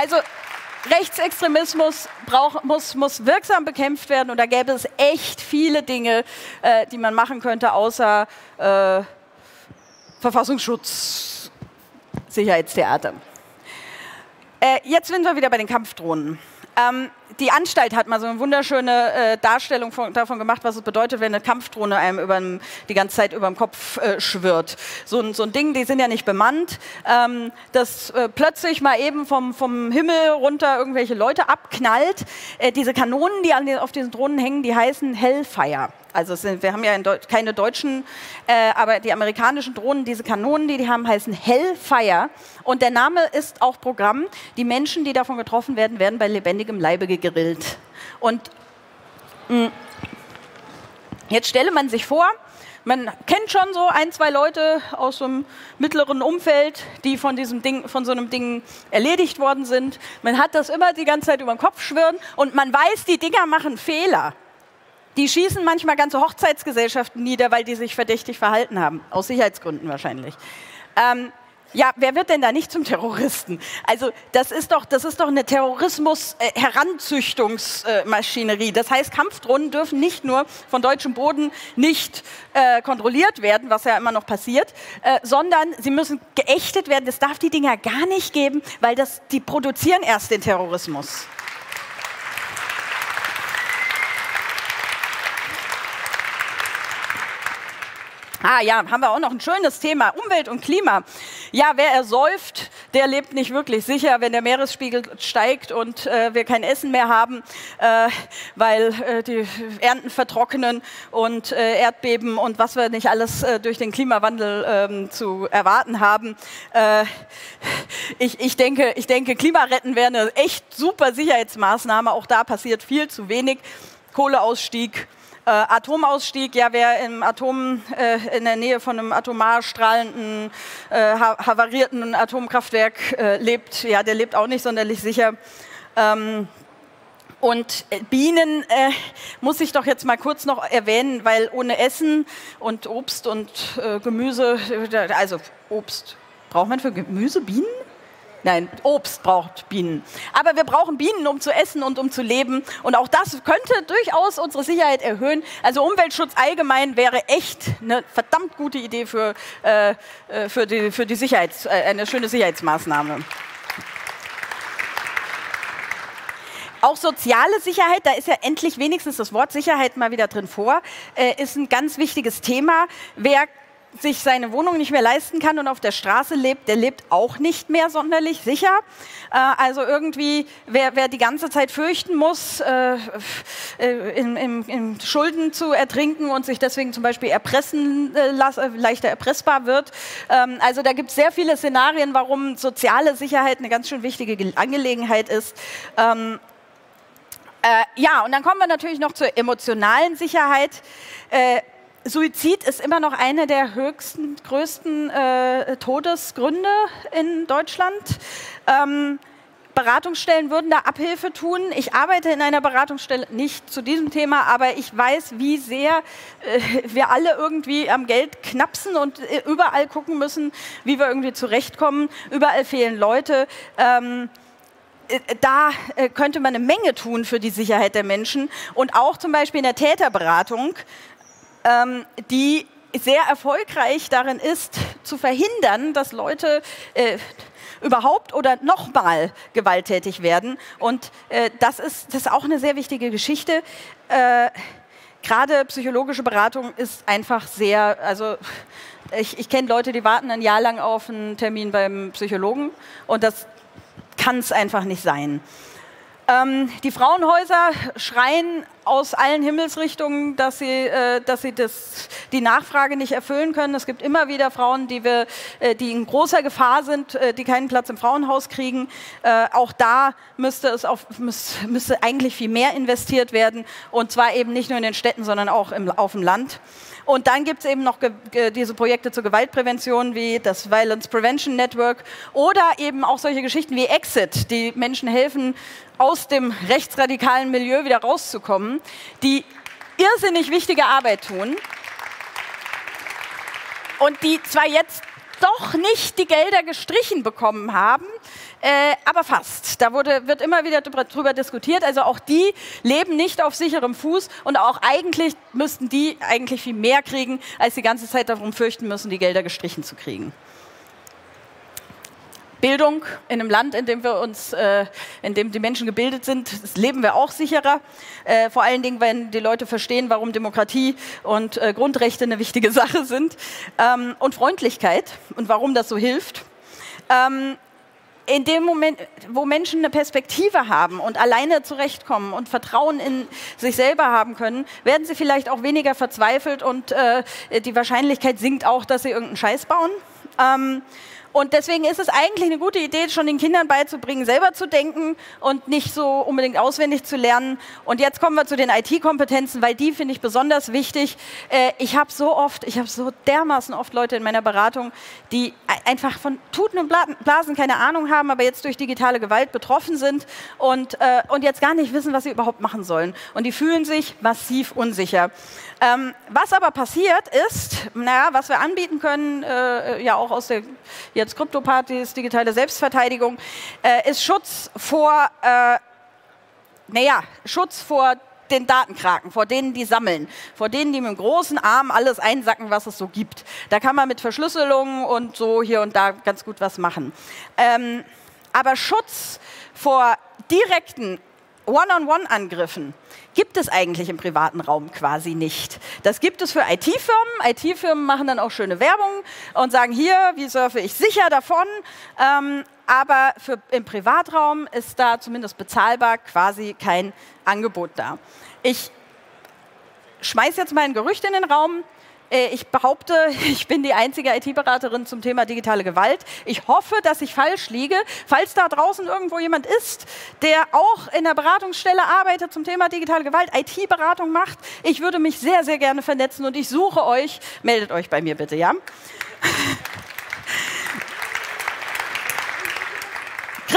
Speaker 2: Also Rechtsextremismus brauch, muss, muss, wirksam bekämpft werden und da gäbe es echt viele Dinge, äh, die man machen könnte, außer äh, Verfassungsschutz, Sicherheitstheater. Äh, jetzt sind wir wieder bei den Kampfdrohnen. Ähm, die Anstalt hat mal so eine wunderschöne äh, Darstellung von, davon gemacht, was es bedeutet, wenn eine Kampfdrohne einem über, die ganze Zeit über dem Kopf äh, schwirrt. So ein, so ein, Ding, die sind ja nicht bemannt, ähm, das äh, plötzlich mal eben vom, vom, Himmel runter irgendwelche Leute abknallt. Äh, diese Kanonen, die den, auf diesen Drohnen hängen, die heißen Hellfire. Also sind, wir haben ja Deu keine deutschen, äh, aber die amerikanischen Drohnen, diese Kanonen, die die haben, heißen Hellfire. Und der Name ist auch Programm. Die Menschen, die davon getroffen werden, werden bei lebendigem Leibe gegrillt. Und mm, jetzt stelle man sich vor, man kennt schon so ein, zwei Leute aus so einem mittleren Umfeld, die von, diesem Ding, von so einem Ding erledigt worden sind. Man hat das immer die ganze Zeit über den Kopf schwirren und man weiß, die Dinger machen Fehler. Die schießen manchmal ganze Hochzeitsgesellschaften nieder, weil die sich verdächtig verhalten haben. Aus Sicherheitsgründen wahrscheinlich. Ähm, Ja, wer wird denn da nicht zum Terroristen? Also das ist doch, das ist doch eine Terrorismus-Heranzüchtungsmaschinerie. Äh, das heißt, Kampfdrohnen dürfen nicht nur von deutschem Boden nicht äh, kontrolliert werden, was ja immer noch passiert, äh, sondern sie müssen geächtet werden. Das darf die Dinger gar nicht geben, weil das, die produzieren erst den Terrorismus. Ah ja, haben wir auch noch ein schönes Thema, Umwelt und Klima. Ja, wer ersäuft, der lebt nicht wirklich sicher, wenn der Meeresspiegel steigt und äh, wir kein Essen mehr haben, äh, weil äh, die Ernten vertrocknen und äh, Erdbeben und was wir nicht alles äh, durch den Klimawandel ähm, zu erwarten haben. Äh, ich, ich, denke, ich denke, Klimaretten wäre eine echt super Sicherheitsmaßnahme. Auch da passiert viel zu wenig. Kohleausstieg, äh, Atomausstieg, ja, wer im Atom, äh, in der Nähe von einem atomar strahlenden, äh, havarierten Atomkraftwerk äh, lebt, ja, der lebt auch nicht sonderlich sicher. Ähm, und äh, Bienen äh, muss ich doch jetzt mal kurz noch erwähnen, weil ohne Essen und Obst und äh, Gemüse, also Obst, braucht man für Gemüse Bienen? Nein, Obst braucht Bienen. Aber wir brauchen Bienen, um zu essen und um zu leben. Und auch das könnte durchaus unsere Sicherheit erhöhen. Also Umweltschutz allgemein wäre echt eine verdammt gute Idee für, äh, äh für, die, für die Sicherheits, äh, eine schöne Sicherheitsmaßnahme. Auch soziale Sicherheit, da ist ja endlich wenigstens das Wort Sicherheit mal wieder drin vor, äh, ist ein ganz wichtiges Thema. Wer sich seine Wohnung nicht mehr leisten kann und auf der Straße lebt, der lebt auch nicht mehr sonderlich sicher. Äh, also irgendwie, wer, wer, die ganze Zeit fürchten muss, äh, äh in, in, in, Schulden zu ertrinken und sich deswegen zum Beispiel erpressen, äh, äh leichter erpressbar wird. Ähm, also da gibt es sehr viele Szenarien, warum soziale Sicherheit eine ganz schön wichtige Angelegenheit ist. Ähm, äh, ja, und dann kommen wir natürlich noch zur emotionalen Sicherheit. Suizid ist immer noch eine der höchsten, größten äh, Todesgründe in Deutschland. Ähm, Beratungsstellen würden da Abhilfe tun. Ich arbeite in einer Beratungsstelle nicht zu diesem Thema, aber ich weiß, wie sehr äh, wir alle irgendwie am Geld knapsen und äh, überall gucken müssen, wie wir irgendwie zurechtkommen. Überall fehlen Leute. Ähm, äh, da äh, könnte man eine Menge tun für die Sicherheit der Menschen und auch zum Beispiel in der Täterberatung ähm, die sehr erfolgreich darin ist, zu verhindern, dass Leute äh, überhaupt oder nochmal gewalttätig werden. Und äh, das, ist, das ist auch eine sehr wichtige Geschichte. Äh, Gerade psychologische Beratung ist einfach sehr, also ich, ich kenne Leute, die warten ein Jahr lang auf einen Termin beim Psychologen und das kann es einfach nicht sein. Ähm, die Frauenhäuser schreien aus allen Himmelsrichtungen, dass sie, äh, dass sie das, die Nachfrage nicht erfüllen können. Es gibt immer wieder Frauen, die, wir, äh, die in großer Gefahr sind, äh, die keinen Platz im Frauenhaus kriegen. Äh, auch da müsste, es auf, müß, müsste eigentlich viel mehr investiert werden. Und zwar eben nicht nur in den Städten, sondern auch im, auf dem Land. Und dann gibt es eben noch diese Projekte zur Gewaltprävention wie das Violence Prevention Network oder eben auch solche Geschichten wie Exit, die Menschen helfen, aus dem rechtsradikalen Milieu wieder rauszukommen, die irrsinnig wichtige Arbeit tun und die zwar jetzt doch nicht die Gelder gestrichen bekommen haben, äh, aber fast. Da wurde, wird immer wieder darüber diskutiert. Also auch die leben nicht auf sicherem Fuß und auch eigentlich müssten die eigentlich viel mehr kriegen, als die ganze Zeit darum fürchten müssen, die Gelder gestrichen zu kriegen. Bildung in einem Land, in dem wir uns, äh, in dem die Menschen gebildet sind, leben wir auch sicherer. Äh, vor allen Dingen, wenn die Leute verstehen, warum Demokratie und äh, Grundrechte eine wichtige Sache sind ähm, und Freundlichkeit und warum das so hilft. Ähm, in dem Moment, wo Menschen eine Perspektive haben und alleine zurechtkommen und Vertrauen in sich selber haben können, werden sie vielleicht auch weniger verzweifelt und äh, die Wahrscheinlichkeit sinkt auch, dass sie irgendeinen Scheiß bauen. Ähm, und deswegen ist es eigentlich eine gute Idee, schon den Kindern beizubringen, selber zu denken und nicht so unbedingt auswendig zu lernen. Und jetzt kommen wir zu den IT-Kompetenzen, weil die finde ich besonders wichtig. Äh, ich habe so oft, ich habe so dermaßen oft Leute in meiner Beratung, die einfach von Tuten und Blasen keine Ahnung haben, aber jetzt durch digitale Gewalt betroffen sind und, äh, und jetzt gar nicht wissen, was sie überhaupt machen sollen. Und die fühlen sich massiv unsicher. Ähm, was aber passiert ist, naja, was wir anbieten können, äh, ja auch aus der jetzt jetzt Kryptopartys, digitale Selbstverteidigung, äh, ist Schutz vor, äh, naja, Schutz vor den Datenkraken, vor denen die sammeln, vor denen die mit dem großen Arm alles einsacken, was es so gibt. Da kann man mit Verschlüsselung und so hier und da ganz gut was machen. Ähm, aber Schutz vor direkten One-on-One-Angriffen gibt es eigentlich im privaten Raum quasi nicht. Das gibt es für IT-Firmen. IT-Firmen machen dann auch schöne Werbung und sagen, hier, wie surfe ich sicher davon. Ähm, aber für, im Privatraum ist da zumindest bezahlbar quasi kein Angebot da. Ich schmeiße jetzt mal ein Gerücht in den Raum. Äh, ich behaupte, ich bin die einzige IT-Beraterin zum Thema digitale Gewalt. Ich hoffe, dass ich falsch liege. Falls da draußen irgendwo jemand ist, der auch in der Beratungsstelle arbeitet zum Thema digitale Gewalt, IT-Beratung macht, ich würde mich sehr, sehr gerne vernetzen und ich suche euch. Meldet euch bei mir bitte, ja?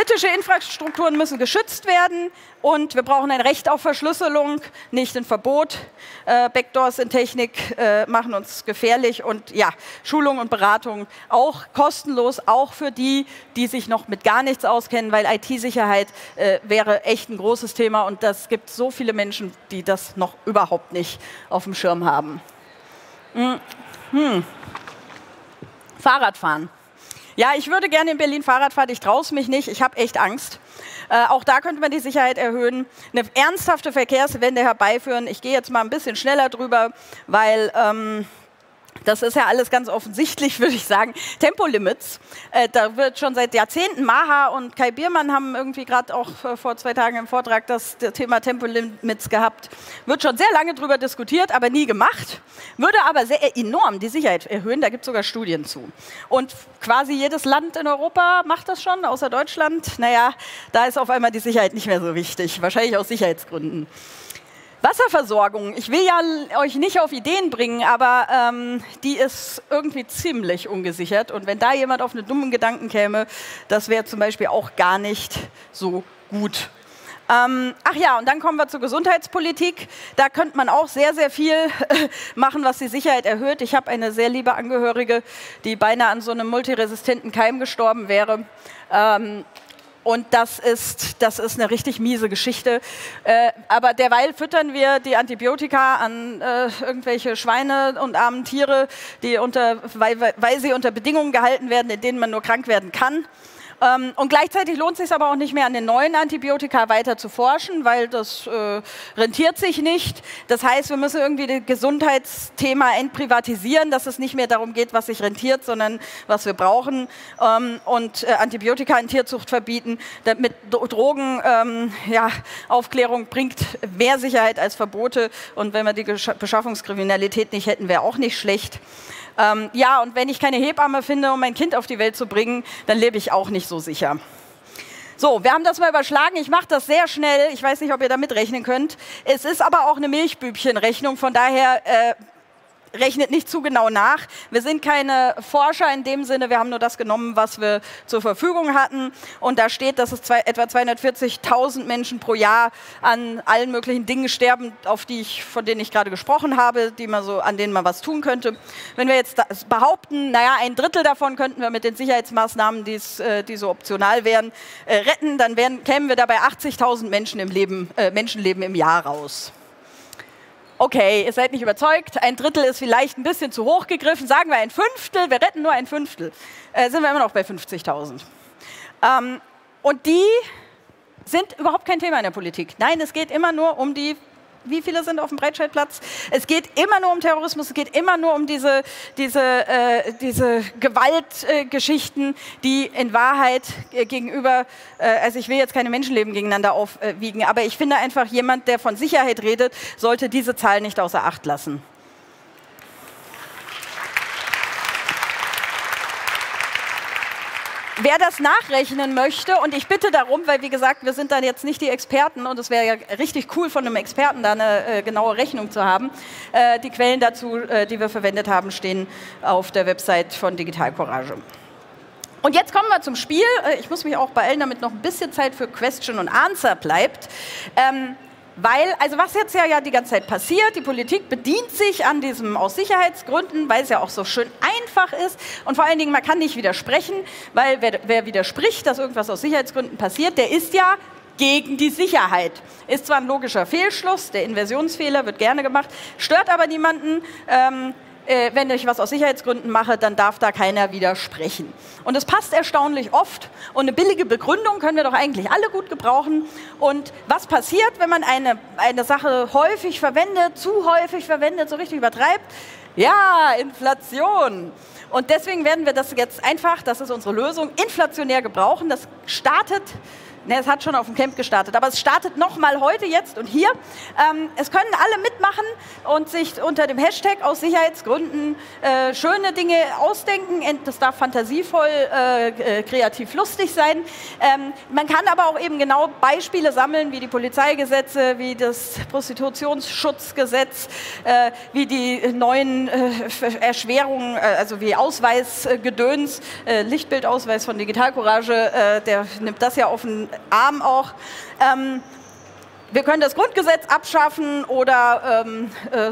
Speaker 2: Kritische Infrastrukturen müssen geschützt werden und wir brauchen ein Recht auf Verschlüsselung, nicht ein Verbot. Äh, Backdoors in Technik äh, machen uns gefährlich und ja, Schulung und Beratung auch kostenlos, auch für die, die sich noch mit gar nichts auskennen, weil IT-Sicherheit äh, wäre echt ein großes Thema und das gibt so viele Menschen, die das noch überhaupt nicht auf dem Schirm haben. Hm. Hm. Fahrradfahren. Ja, ich würde gerne in Berlin Fahrrad fahren, ich traue es mich nicht, ich habe echt Angst. Äh, auch da könnte man die Sicherheit erhöhen, eine ernsthafte Verkehrswende herbeiführen. Ich gehe jetzt mal ein bisschen schneller drüber, weil... Ähm, das ist ja alles ganz offensichtlich, würde ich sagen. Tempolimits. Äh, da wird schon seit Jahrzehnten Maha und Kai Biermann haben irgendwie gerade auch äh, vor zwei Tagen im Vortrag das, das Thema Tempolimits gehabt. Wird schon sehr lange darüber diskutiert, aber nie gemacht. Würde aber sehr enorm die Sicherheit erhöhen. Da gibt es sogar Studien zu. Und quasi jedes Land in Europa macht das schon, außer Deutschland. Naja, da ist auf einmal die Sicherheit nicht mehr so wichtig. Wahrscheinlich aus Sicherheitsgründen. Wasserversorgung, ich will ja euch nicht auf Ideen bringen, aber ähm, die ist irgendwie ziemlich ungesichert. Und wenn da jemand auf einen dummen Gedanken käme, das wäre zum Beispiel auch gar nicht so gut. Ähm, ach ja, und dann kommen wir zur Gesundheitspolitik. Da könnte man auch sehr, sehr viel machen, was die Sicherheit erhöht. Ich habe eine sehr liebe Angehörige, die beinahe an so einem multiresistenten Keim gestorben wäre. Ähm, und das ist, das ist eine richtig miese Geschichte. Äh, aber derweil füttern wir die Antibiotika an äh, irgendwelche Schweine und armen Tiere, die unter, weil, weil sie unter Bedingungen gehalten werden, in denen man nur krank werden kann. Ähm, und gleichzeitig lohnt es sich aber auch nicht mehr, an den neuen Antibiotika weiter zu forschen, weil das äh, rentiert sich nicht. Das heißt, wir müssen irgendwie das Gesundheitsthema entprivatisieren, dass es nicht mehr darum geht, was sich rentiert, sondern was wir brauchen. Ähm, und äh, Antibiotika in Tierzucht verbieten. Mit Drogen, ähm, ja, Aufklärung bringt mehr Sicherheit als Verbote. Und wenn wir die Beschaffungskriminalität nicht hätten, wäre auch nicht schlecht. Ähm, ja, und wenn ich keine Hebamme finde, um mein Kind auf die Welt zu bringen, dann lebe ich auch nicht so sicher. So, wir haben das mal überschlagen. Ich mache das sehr schnell. Ich weiß nicht, ob ihr da mitrechnen könnt. Es ist aber auch eine Milchbübchenrechnung. Von daher äh, rechnet nicht zu genau nach. Wir sind keine Forscher in dem Sinne, wir haben nur das genommen, was wir zur Verfügung hatten. Und da steht, dass es zwei, etwa 240.000 Menschen pro Jahr an allen möglichen Dingen sterben, auf die ich, von denen ich gerade gesprochen habe, die man so, an denen man was tun könnte. Wenn wir jetzt behaupten, naja, ein Drittel davon könnten wir mit den Sicherheitsmaßnahmen, äh, die so optional wären, äh, retten, dann wären, kämen wir dabei 80.000 Menschen im Leben, äh, Menschenleben im Jahr raus okay, ihr seid nicht überzeugt, ein Drittel ist vielleicht ein bisschen zu hoch gegriffen, sagen wir ein Fünftel, wir retten nur ein Fünftel, äh, sind wir immer noch bei 50.000. Ähm, und die sind überhaupt kein Thema in der Politik. Nein, es geht immer nur um die wie viele sind auf dem Breitscheidplatz? Es geht immer nur um Terrorismus, es geht immer nur um diese, diese, äh, diese Gewaltgeschichten, äh, die in Wahrheit äh, gegenüber, äh, also ich will jetzt keine Menschenleben gegeneinander aufwiegen, aber ich finde einfach, jemand, der von Sicherheit redet, sollte diese Zahl nicht außer Acht lassen. Wer das nachrechnen möchte, und ich bitte darum, weil wie gesagt, wir sind dann jetzt nicht die Experten und es wäre ja richtig cool von einem Experten da eine äh, genaue Rechnung zu haben. Äh, die Quellen dazu, äh, die wir verwendet haben, stehen auf der Website von Digital Courage. Und jetzt kommen wir zum Spiel. Äh, ich muss mich auch beeilen, damit noch ein bisschen Zeit für Question und Answer bleibt. Ähm, Weil, also was jetzt ja, ja die ganze Zeit passiert, die Politik bedient sich an diesem aus Sicherheitsgründen, weil es ja auch so schön einfach ist. Und vor allen Dingen, man kann nicht widersprechen, weil wer, wer widerspricht, dass irgendwas aus Sicherheitsgründen passiert, der ist ja gegen die Sicherheit. Ist zwar ein logischer Fehlschluss, der Inversionsfehler wird gerne gemacht, stört aber niemanden. Ähm, äh, wenn ich was aus Sicherheitsgründen mache, dann darf da keiner widersprechen. Und es passt erstaunlich oft. Und eine billige Begründung können wir doch eigentlich alle gut gebrauchen. Und was passiert, wenn man eine, eine Sache häufig verwendet, zu häufig verwendet, so richtig übertreibt? Ja, Inflation. Und deswegen werden wir das jetzt einfach, das ist unsere Lösung, inflationär gebrauchen. Das startet Ne, es hat schon auf dem Camp gestartet, aber es startet nochmal heute, jetzt und hier. Ähm, es können alle mitmachen und sich unter dem Hashtag aus Sicherheitsgründen äh, schöne Dinge ausdenken. Das darf fantasievoll, äh, äh, kreativ, lustig sein. Ähm, man kann aber auch eben genau Beispiele sammeln, wie die Polizeigesetze, wie das Prostitutionsschutzgesetz, äh, wie die neuen äh, Erschwerungen, äh, also wie Ausweisgedöns, Lichtbildausweis von Digitalcourage, der nimmt das ja auf den Arm auch. Ähm, wir können das Grundgesetz abschaffen oder ähm, äh,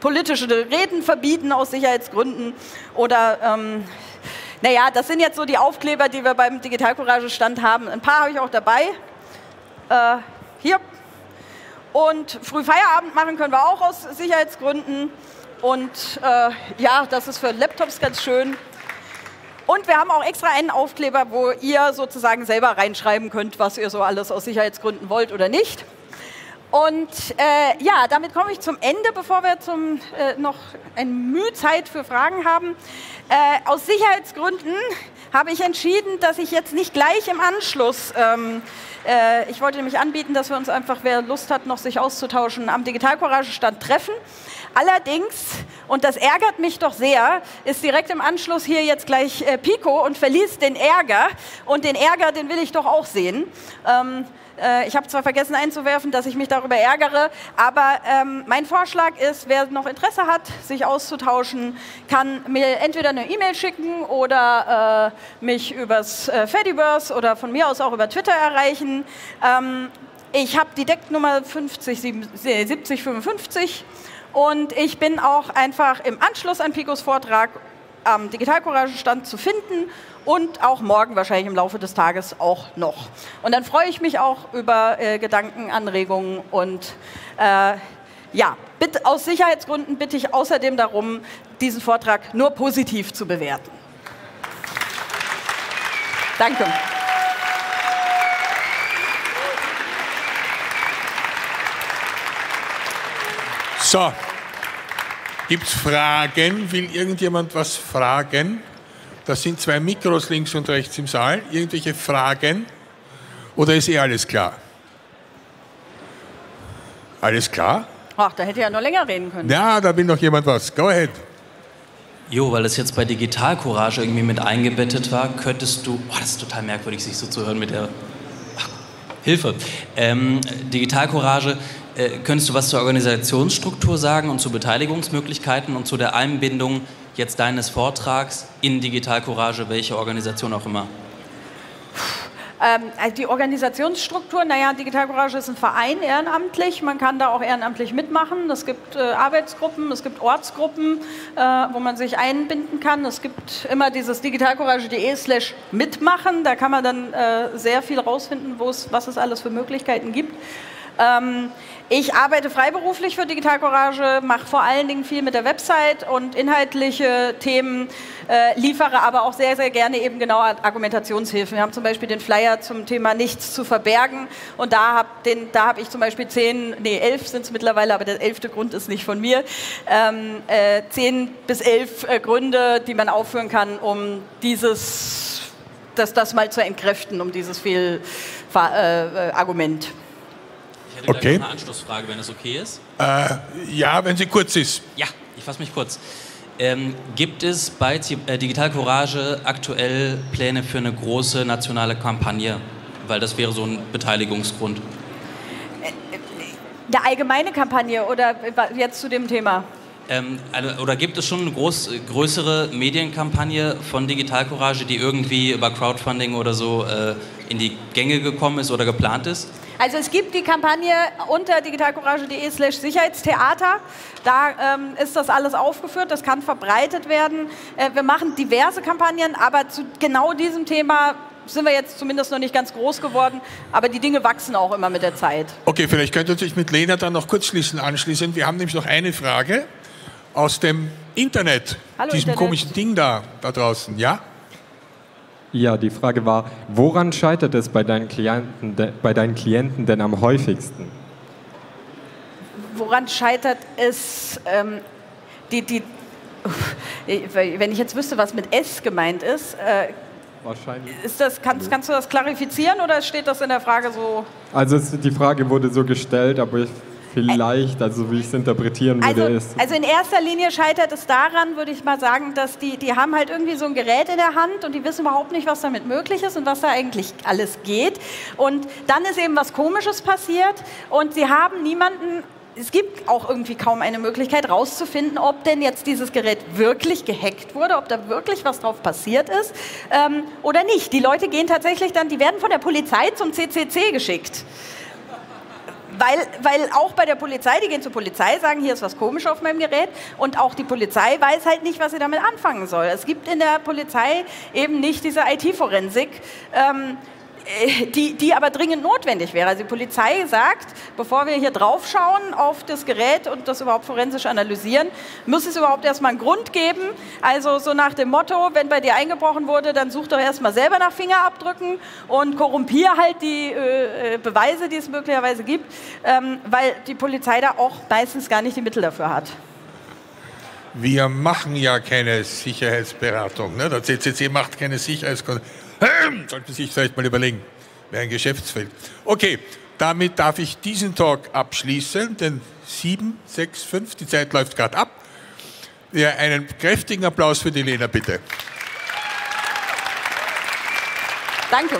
Speaker 2: politische Reden verbieten aus Sicherheitsgründen. Oder, ähm, naja, das sind jetzt so die Aufkleber, die wir beim Digitalcourage-Stand haben. Ein paar habe ich auch dabei. Äh, hier. Und früh Feierabend machen können wir auch aus Sicherheitsgründen. Und äh, ja, das ist für Laptops ganz schön. Und wir haben auch extra einen Aufkleber, wo ihr sozusagen selber reinschreiben könnt, was ihr so alles aus Sicherheitsgründen wollt oder nicht. Und äh, ja, damit komme ich zum Ende, bevor wir zum, äh, noch eine Mühe Zeit für Fragen haben. Äh, aus Sicherheitsgründen habe ich entschieden, dass ich jetzt nicht gleich im Anschluss, ähm, äh, ich wollte nämlich anbieten, dass wir uns einfach, wer Lust hat, noch sich auszutauschen, am Digitalcourage-Stand treffen. Allerdings, und das ärgert mich doch sehr, ist direkt im Anschluss hier jetzt gleich äh, Pico und verliest den Ärger. Und den Ärger, den will ich doch auch sehen. Ähm, äh, ich habe zwar vergessen einzuwerfen, dass ich mich darüber ärgere, aber ähm, mein Vorschlag ist, wer noch Interesse hat, sich auszutauschen, kann mir entweder eine E-Mail schicken oder äh, mich übers äh, Fediverse oder von mir aus auch über Twitter erreichen. Ähm, ich habe die Decknummer 50, 70, 55 und ich bin auch einfach im Anschluss an Picos Vortrag am Digitalcourage-Stand zu finden und auch morgen wahrscheinlich im Laufe des Tages auch noch. Und dann freue ich mich auch über äh, Gedanken, Anregungen und äh, ja, bitte, aus Sicherheitsgründen bitte ich außerdem darum, diesen Vortrag nur positiv zu bewerten. Danke.
Speaker 1: So, gibt es Fragen? Will irgendjemand was fragen? Da sind zwei Mikros links und rechts im Saal. Irgendwelche Fragen? Oder ist eh alles klar? Alles klar?
Speaker 2: Ach, da hätte ja noch länger reden können.
Speaker 1: Ja, da will noch jemand was. Go ahead.
Speaker 3: Jo, weil es jetzt bei Digital Courage irgendwie mit eingebettet war, könntest du, oh, das ist total merkwürdig, sich so zu hören mit der Ach, Hilfe. Ähm, Digital Courage äh, könntest du was zur Organisationsstruktur sagen und zu Beteiligungsmöglichkeiten und zu der Einbindung jetzt deines Vortrags in Digital Courage, welche Organisation auch immer?
Speaker 2: Ähm, also die Organisationsstruktur, naja, Digital Courage ist ein Verein ehrenamtlich, man kann da auch ehrenamtlich mitmachen. Es gibt äh, Arbeitsgruppen, es gibt Ortsgruppen, äh, wo man sich einbinden kann. Es gibt immer dieses digitalcourage.de slash mitmachen, da kann man dann äh, sehr viel rausfinden, was es alles für Möglichkeiten gibt. Ähm, ich arbeite freiberuflich für Digital Courage, mache vor allen Dingen viel mit der Website und inhaltliche Themen, äh, liefere aber auch sehr, sehr gerne eben genau Argumentationshilfen. Wir haben zum Beispiel den Flyer zum Thema Nichts zu verbergen und da habe hab ich zum Beispiel zehn, nee, elf sind es mittlerweile, aber der elfte Grund ist nicht von mir, ähm, äh, zehn bis elf äh, Gründe, die man aufführen kann, um dieses, das, das mal zu entkräften, um dieses Fehlargument. Äh,
Speaker 3: hätte okay. eine Anschlussfrage, wenn es okay ist.
Speaker 1: Äh, ja, wenn sie kurz ist.
Speaker 3: Ja, ich fasse mich kurz. Ähm, gibt es bei äh, Digital Courage aktuell Pläne für eine große nationale Kampagne? Weil das wäre so ein Beteiligungsgrund.
Speaker 2: Äh, eine allgemeine Kampagne oder jetzt zu dem Thema?
Speaker 3: Ähm, also, oder gibt es schon eine groß, größere Medienkampagne von Digital Courage, die irgendwie über Crowdfunding oder so äh, in die Gänge gekommen ist oder geplant ist?
Speaker 2: Also es gibt die Kampagne unter digitalcourage.de slash Sicherheitstheater. Da ähm, ist das alles aufgeführt, das kann verbreitet werden. Äh, wir machen diverse Kampagnen, aber zu genau diesem Thema sind wir jetzt zumindest noch nicht ganz groß geworden, aber die Dinge wachsen auch immer mit der Zeit.
Speaker 1: Okay, vielleicht könnt ihr sich mit Lena dann noch kurz schließen, anschließen. Wir haben nämlich noch eine Frage aus dem Internet,
Speaker 2: Hallo,
Speaker 1: diesem
Speaker 2: Internet.
Speaker 1: komischen Ding da, da draußen, ja?
Speaker 4: Ja, die Frage war, woran scheitert es bei deinen Klienten, de, bei deinen Klienten denn am häufigsten?
Speaker 2: Woran scheitert es? Ähm, die, die, wenn ich jetzt wüsste, was mit S gemeint ist, äh,
Speaker 4: Wahrscheinlich.
Speaker 2: ist das, kannst, kannst du das klarifizieren oder steht das in der Frage so?
Speaker 4: Also es, die Frage wurde so gestellt, aber ich, vielleicht, also wie ich es interpretieren würde,
Speaker 2: Also,
Speaker 4: ist...
Speaker 2: also in erster Linie scheitert es daran, würde ich mal sagen, dass die, die haben halt irgendwie so ein Gerät in der Hand und die wissen überhaupt nicht, was damit möglich ist und was da eigentlich alles geht. Und dann ist eben was Komisches passiert und sie haben niemanden es gibt auch irgendwie kaum eine Möglichkeit rauszufinden, ob denn jetzt dieses Gerät wirklich gehackt wurde, ob da wirklich was drauf passiert ist ähm, oder nicht. Die Leute gehen tatsächlich dann, die werden von der Polizei zum CCC geschickt. Weil, weil auch bei der Polizei, die gehen zur Polizei, sagen, hier ist was komisch auf meinem Gerät und auch die Polizei weiß halt nicht, was sie damit anfangen soll. Es gibt in der Polizei eben nicht diese IT-Forensik. Ähm, äh, die, die aber dringend notwendig wäre. Also die Polizei sagt, bevor wir hier drauf schauen auf das Gerät und das überhaupt forensisch analysieren, muss es überhaupt erstmal einen Grund geben. Also so nach dem Motto, wenn bei dir eingebrochen wurde, dann such doch erstmal selber nach Fingerabdrücken und korrumpier halt die äh, äh, Beweise, die es möglicherweise gibt, ähm, weil die Polizei da auch meistens gar nicht die Mittel dafür hat.
Speaker 1: Wir machen ja keine Sicherheitsberatung. Ne? Der CCC macht keine Sicherheitskontrolle. Sollte sich vielleicht mal überlegen. Wäre ein Geschäftsfeld. Okay, damit darf ich diesen Talk abschließen, denn 7, 6, 5, die Zeit läuft gerade ab. Ja, einen kräftigen Applaus für die Lena, bitte.
Speaker 2: Danke.